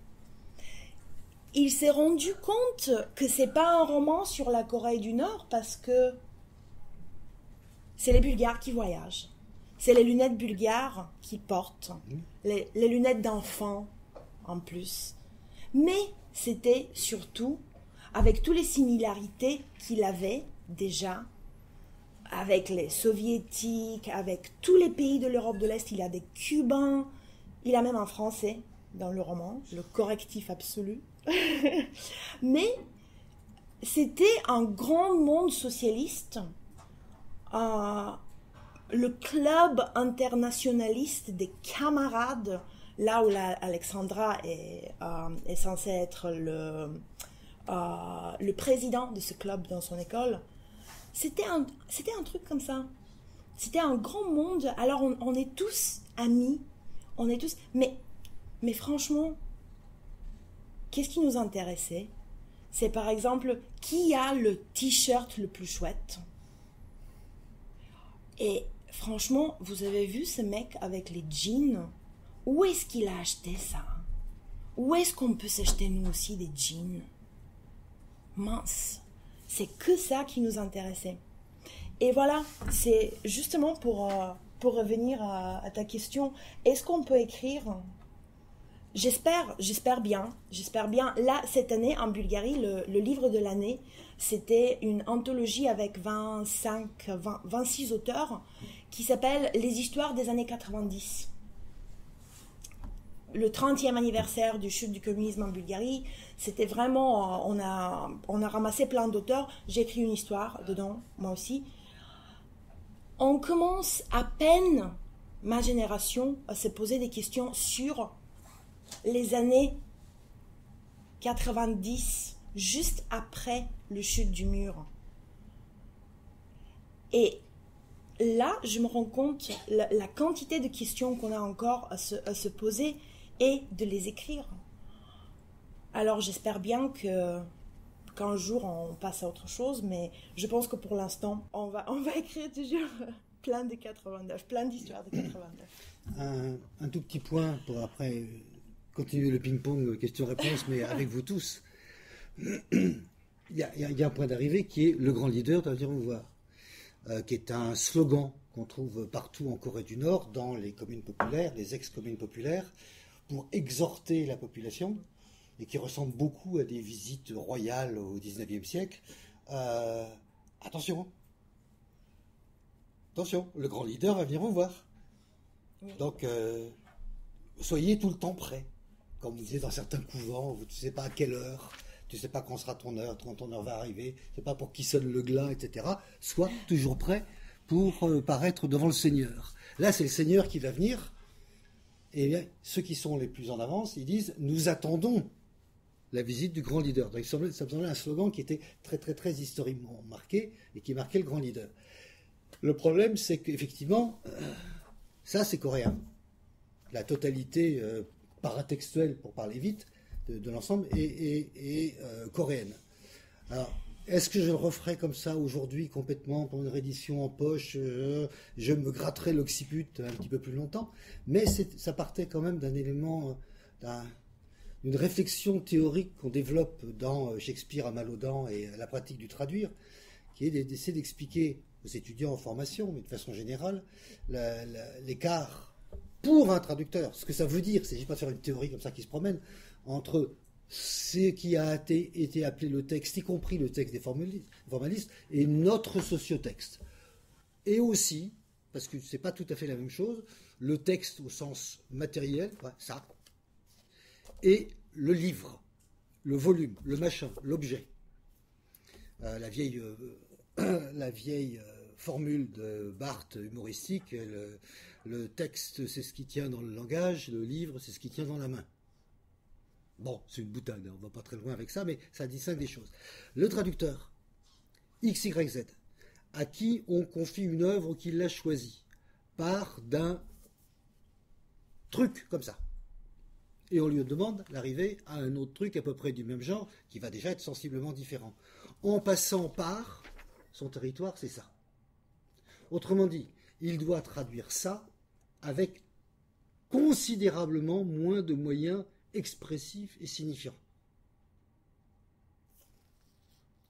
Il s'est rendu compte que c'est pas un roman sur la Corée du Nord parce que c'est les Bulgares qui voyagent. C'est les lunettes bulgares qu'il porte, les, lunettes d'enfant en plus. Mais c'était surtout avec toutes les similarités qu'il avait déjà avec les soviétiques, avec tous les pays de l'Europe de l'Est. Il a des Cubains, il a même un Français dans le roman, le correctif absolu. Mais c'était un grand monde socialiste, euh, le club internationaliste des camarades, là où Alexandra est, euh, censée être le, euh, le président de ce club dans son école, c'était un, un truc comme ça. C'était un grand monde. Alors on, on est tous amis, on est tous. Mais, mais franchement, qu'est-ce qui nous intéressait? C'est par exemple qui a le t-shirt le plus chouette? Et franchement, vous avez vu ce mec avec les jeans? Où est-ce qu'il a acheté ça? Où est-ce qu'on peut s'acheter nous aussi des jeans? Mince, c'est que ça qui nous intéressait. Et voilà, c'est justement pour, euh, pour revenir à, ta question, est-ce qu'on peut écrire? J'espère, j'espère bien, j'espère bien. Là, cette année, en Bulgarie, le, livre de l'année, c'était une anthologie avec 25, 26 auteurs qui s'appelle Les histoires des années 90. Le 30e anniversaire du chute du communisme en Bulgarie, c'était vraiment, on a, on a ramassé plein d'auteurs. J'ai écrit une histoire dedans, moi aussi on commence à peine, ma génération, à se poser des questions sur les années 90, juste après le chute du mur. Et là, je me rends compte la, quantité de questions qu'on a encore à se, poser et de les écrire. Alors j'espère bien que qu'un jour on passe à autre chose, mais je pense que pour l'instant, on va, on va écrire toujours plein de 89, plein d'histoires de 89. Un, tout petit point pour après continuer le ping-pong question-réponse, mais avec vous tous. Il y, a, un point d'arrivée qui est le grand leader doit venir vous voir, qui est un slogan qu'on trouve partout en Corée du Nord, dans les communes populaires, les ex-communes populaires, pour exhorter la population et qui ressemble beaucoup à des visites royales au XIXe siècle. Euh, attention, attention, le grand leader va venir vous voir. Donc, euh, soyez tout le temps prêt. Comme vous disiez dans certains couvents, vous ne sais pas à quelle heure, tu ne sais pas quand sera ton heure, quand ton heure va arriver, c'est pas pour qui sonne le glas, etc. Sois toujours prêt pour euh, paraître devant le Seigneur. Là, c'est le Seigneur qui va venir. Et bien, ceux qui sont les plus en avance, ils disent Nous attendons la visite du grand leader. Donc, ça me semblait un slogan qui était très, très, très historiquement marqué et qui marquait le grand leader. Le problème, c'est qu'effectivement, euh, ça, c'est coréen. La totalité euh, paratextuelle, pour parler vite, de, l'ensemble est, euh, coréenne. Alors, est-ce que je le referai comme ça aujourd'hui complètement pour une réédition en poche Je me gratterai l'occiput un petit peu plus longtemps. Mais ça partait quand même d'un élément, d'une réflexion théorique qu'on développe dans Shakespeare à Malaudan et la pratique du traduire, qui est d'essayer d'expliquer aux étudiants en formation, mais de façon générale, l'écart pour un traducteur, ce que ça veut dire, c'est pas de faire une théorie comme ça qui se promène, entre ce qui a été, appelé le texte, y compris le texte des formalistes, et notre sociotexte. Et aussi, parce que c'est pas tout à fait la même chose, le texte au sens matériel, ça, et le livre, le volume, le machin, l'objet. Euh, la vieille, euh, la vieille euh, formule de Barthes humoristique, le, texte c'est ce qui tient dans le langage, le livre c'est ce qui tient dans la main. Bon, c'est une boutade, on va pas très loin avec ça, mais ça distingue des choses. Le traducteur, XYZ, à qui on confie une œuvre qu'il a choisie, part d'un truc comme ça et on lui demande d'arriver à un autre truc à peu près du même genre, qui va déjà être sensiblement différent. En passant par son territoire, c'est ça. Autrement dit, il doit traduire ça avec considérablement moins de moyens expressifs et signifiants,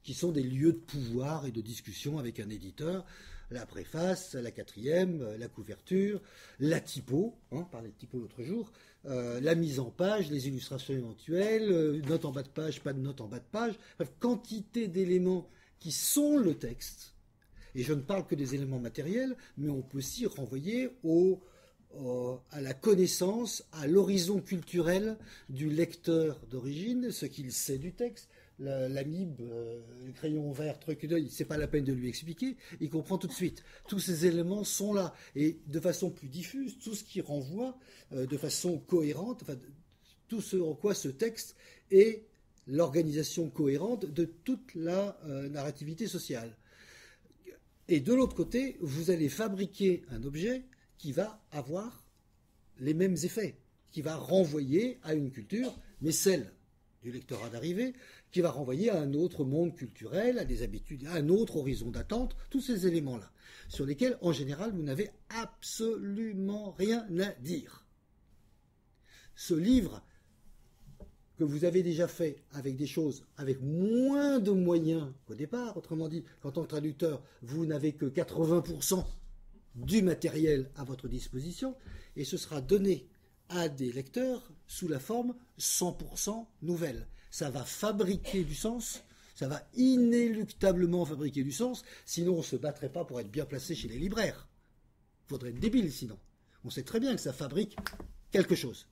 qui sont des lieux de pouvoir et de discussion avec un éditeur, la préface, la quatrième, la couverture, la typo, hein, on parlait de typo l'autre jour, euh, la mise en page, les illustrations éventuelles, euh, note en bas de page, pas de note en bas de page, bref, quantité d'éléments qui sont le texte. Et je ne parle que des éléments matériels, mais on peut aussi renvoyer au, à la connaissance, à l'horizon culturel du lecteur d'origine, ce qu'il sait du texte, l'amibe, euh, le crayon vert, truc d'œil, c'est pas la peine de lui expliquer, il comprend tout de suite. Tous ces éléments sont là et de façon plus diffuse, tout ce qui renvoie euh, de façon cohérente, enfin, tout ce en quoi ce texte est l'organisation cohérente de toute la euh, narrativité sociale. Et de l'autre côté, vous allez fabriquer un objet qui va avoir les mêmes effets, qui va renvoyer à une culture, mais celle du lectorat d'arrivée, qui va renvoyer à un autre monde culturel, à des habitudes, à un autre horizon d'attente, tous ces éléments-là, sur lesquels, en général, vous n'avez absolument rien à dire. Ce livre que vous avez déjà fait avec des choses avec moins de moyens qu'au départ, autrement dit, tant que traducteur, vous n'avez que 80% du matériel à votre disposition, et ce sera donné à des lecteurs sous la forme 100% nouvelle. Ça va fabriquer du sens, ça va inéluctablement fabriquer du sens, sinon on ne se battrait pas pour être bien placé chez les libraires. Il faudrait être débile sinon. On sait très bien que ça fabrique quelque chose.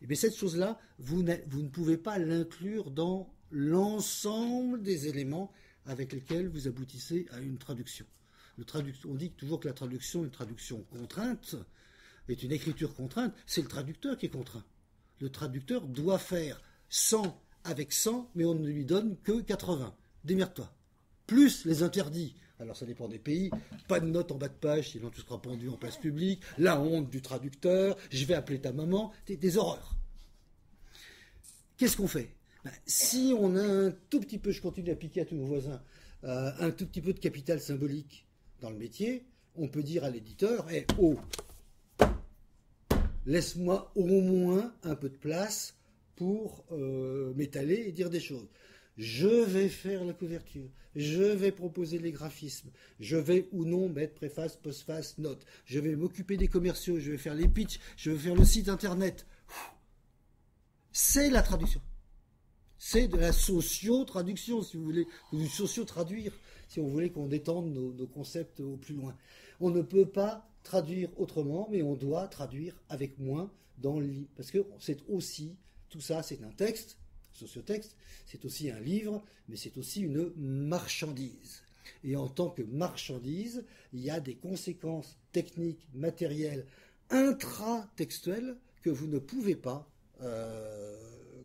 Et eh bien cette chose-là, vous, vous ne pouvez pas l'inclure dans l'ensemble des éléments avec lesquels vous aboutissez à une traduction. On dit toujours que la traduction est une traduction contrainte, est une écriture contrainte, c'est le traducteur qui est contraint. Le traducteur doit faire 100 avec 100, mais on ne lui donne que 80. Démerde-toi. Plus les interdits. Alors ça dépend des pays. Pas de notes en bas de page, sinon tu seras pendu en place publique. La honte du traducteur. Je vais appeler ta maman. Des, horreurs. Qu'est-ce qu'on fait? Ben, Si on a un tout petit peu, je continue à piquer à tous nos voisins, euh, un tout petit peu de capital symbolique dans le métier, on peut dire à l'éditeur, eh, oh, laisse-moi au moins un peu de place pour euh, m'étaler et dire des choses. Je vais faire la couverture, je vais proposer les graphismes, je vais ou non mettre préface, postface, note, je vais m'occuper des commerciaux, je vais faire les pitchs, je vais faire le site internet. C'est la traduction. C'est de la socio-traduction, si vous voulez, ou du socio-traduire, si on voulait qu'on détende nos, concepts au plus loin. On ne peut pas traduire autrement, mais on doit traduire avec moins dans le livre. Parce que c'est aussi tout ça, c'est un texte, sociotexte, c'est aussi un livre, mais c'est aussi une marchandise. Et en tant que marchandise, il y a des conséquences techniques, matérielles, intratextuelles que vous ne pouvez pas euh,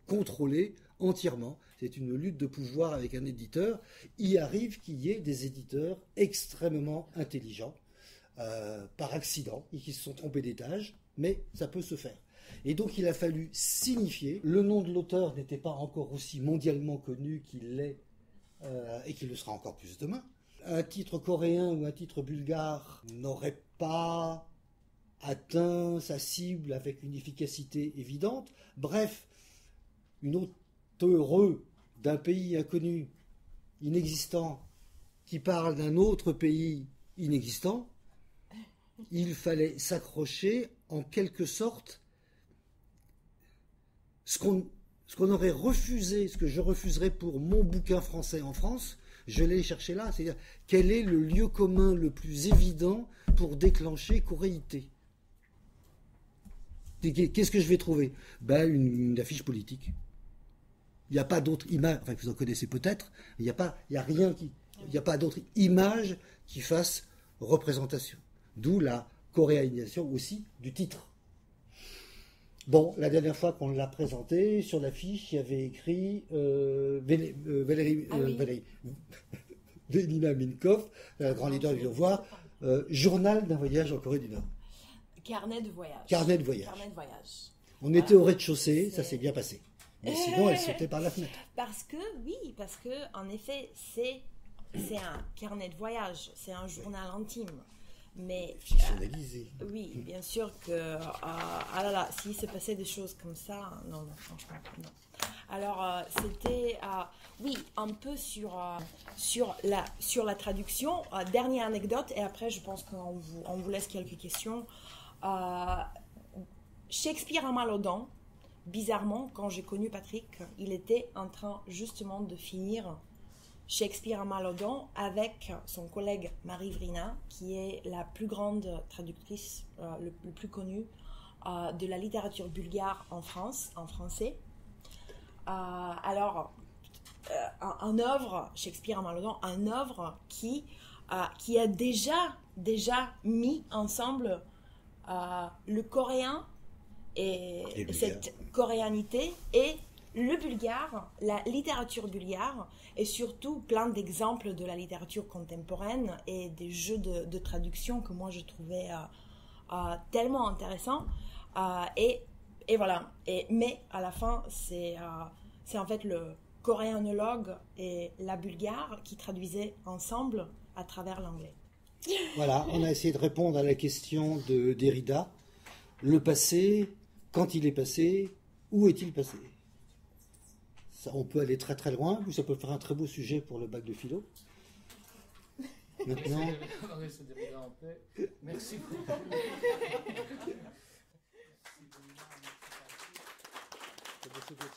contrôler entièrement. C'est une lutte de pouvoir avec un éditeur. Il arrive qu'il y ait des éditeurs extrêmement intelligents, euh, par accident, et qui se sont trompés d'étage, mais ça peut se faire. Et donc il a fallu signifier. Le nom de l'auteur n'était pas encore aussi mondialement connu qu'il l'est euh, et qu'il le sera encore plus demain. Un titre coréen ou un titre bulgare n'aurait pas atteint sa cible avec une efficacité évidente. Bref, une autre heureux d'un pays inconnu, inexistant, qui parle d'un autre pays inexistant, il fallait s'accrocher en quelque sorte ce qu'on aurait refusé, ce que je refuserais pour mon bouquin français en France, je l'ai cherché là. C'est-à-dire, quel est le lieu commun le plus évident pour déclencher coréité Qu'est-ce que je vais trouver? Ben, une, affiche politique. Il n'y a pas d'autre image, enfin vous en connaissez peut-être, il n'y a, pas, il y a rien qui. Il n'y a pas d'autre image qui fasse représentation. D'où la coréanisation aussi du titre. Bon, la dernière fois qu'on l'a présenté, sur l'affiche, il y avait écrit euh, euh, Valérie, euh, Minkoff, grand leader du devoir, journal d'un voyage en Corée du Nord. Carnet de voyage. Carnet de voyage. Carnet de voyage. On était au rez-de-chaussée, ça s'est bien passé. Mais sinon, elle sautait par la fenêtre. Parce que, oui, parce que, en effet, c'est, c'est un carnet de voyage, c'est un journal intime. Mais euh, oui, bien sûr que euh, ah là là, s'il se passait des choses comme ça, non, non, franchement, non. Alors euh, c'était oui un peu sur sur la sur la traduction. dernière anecdote et après je pense qu'on vous on vous laisse quelques questions. Shakespeare à Malodon, bizarrement quand j'ai connu Patrick, il était en train justement de finir Shakespeare à Malodon avec son collègue Marie Vrina, qui est la plus grande traductrice, euh, le, plus connue euh, de la littérature bulgare en France, en français. Euh, alors, un, œuvre, Shakespeare à Malodon, un œuvre qui, qui a déjà, déjà mis ensemble le coréen et, cette coréanité et le bulgare, la littérature bulgare, et surtout plein d'exemples de la littérature contemporaine et des jeux de, traduction que moi je trouvais euh, euh, tellement intéressants. Euh, et, et, voilà. Et, mais à la fin, c'est c'est en fait le coréanologue et la bulgare qui traduisaient ensemble à travers l'anglais. Voilà, on a essayé de répondre à la question de Derrida. Le passé, quand il est passé Où est-il passé? Ça, On peut aller très très loin, ou ça peut faire un très beau sujet pour le bac de philo. Merci beaucoup.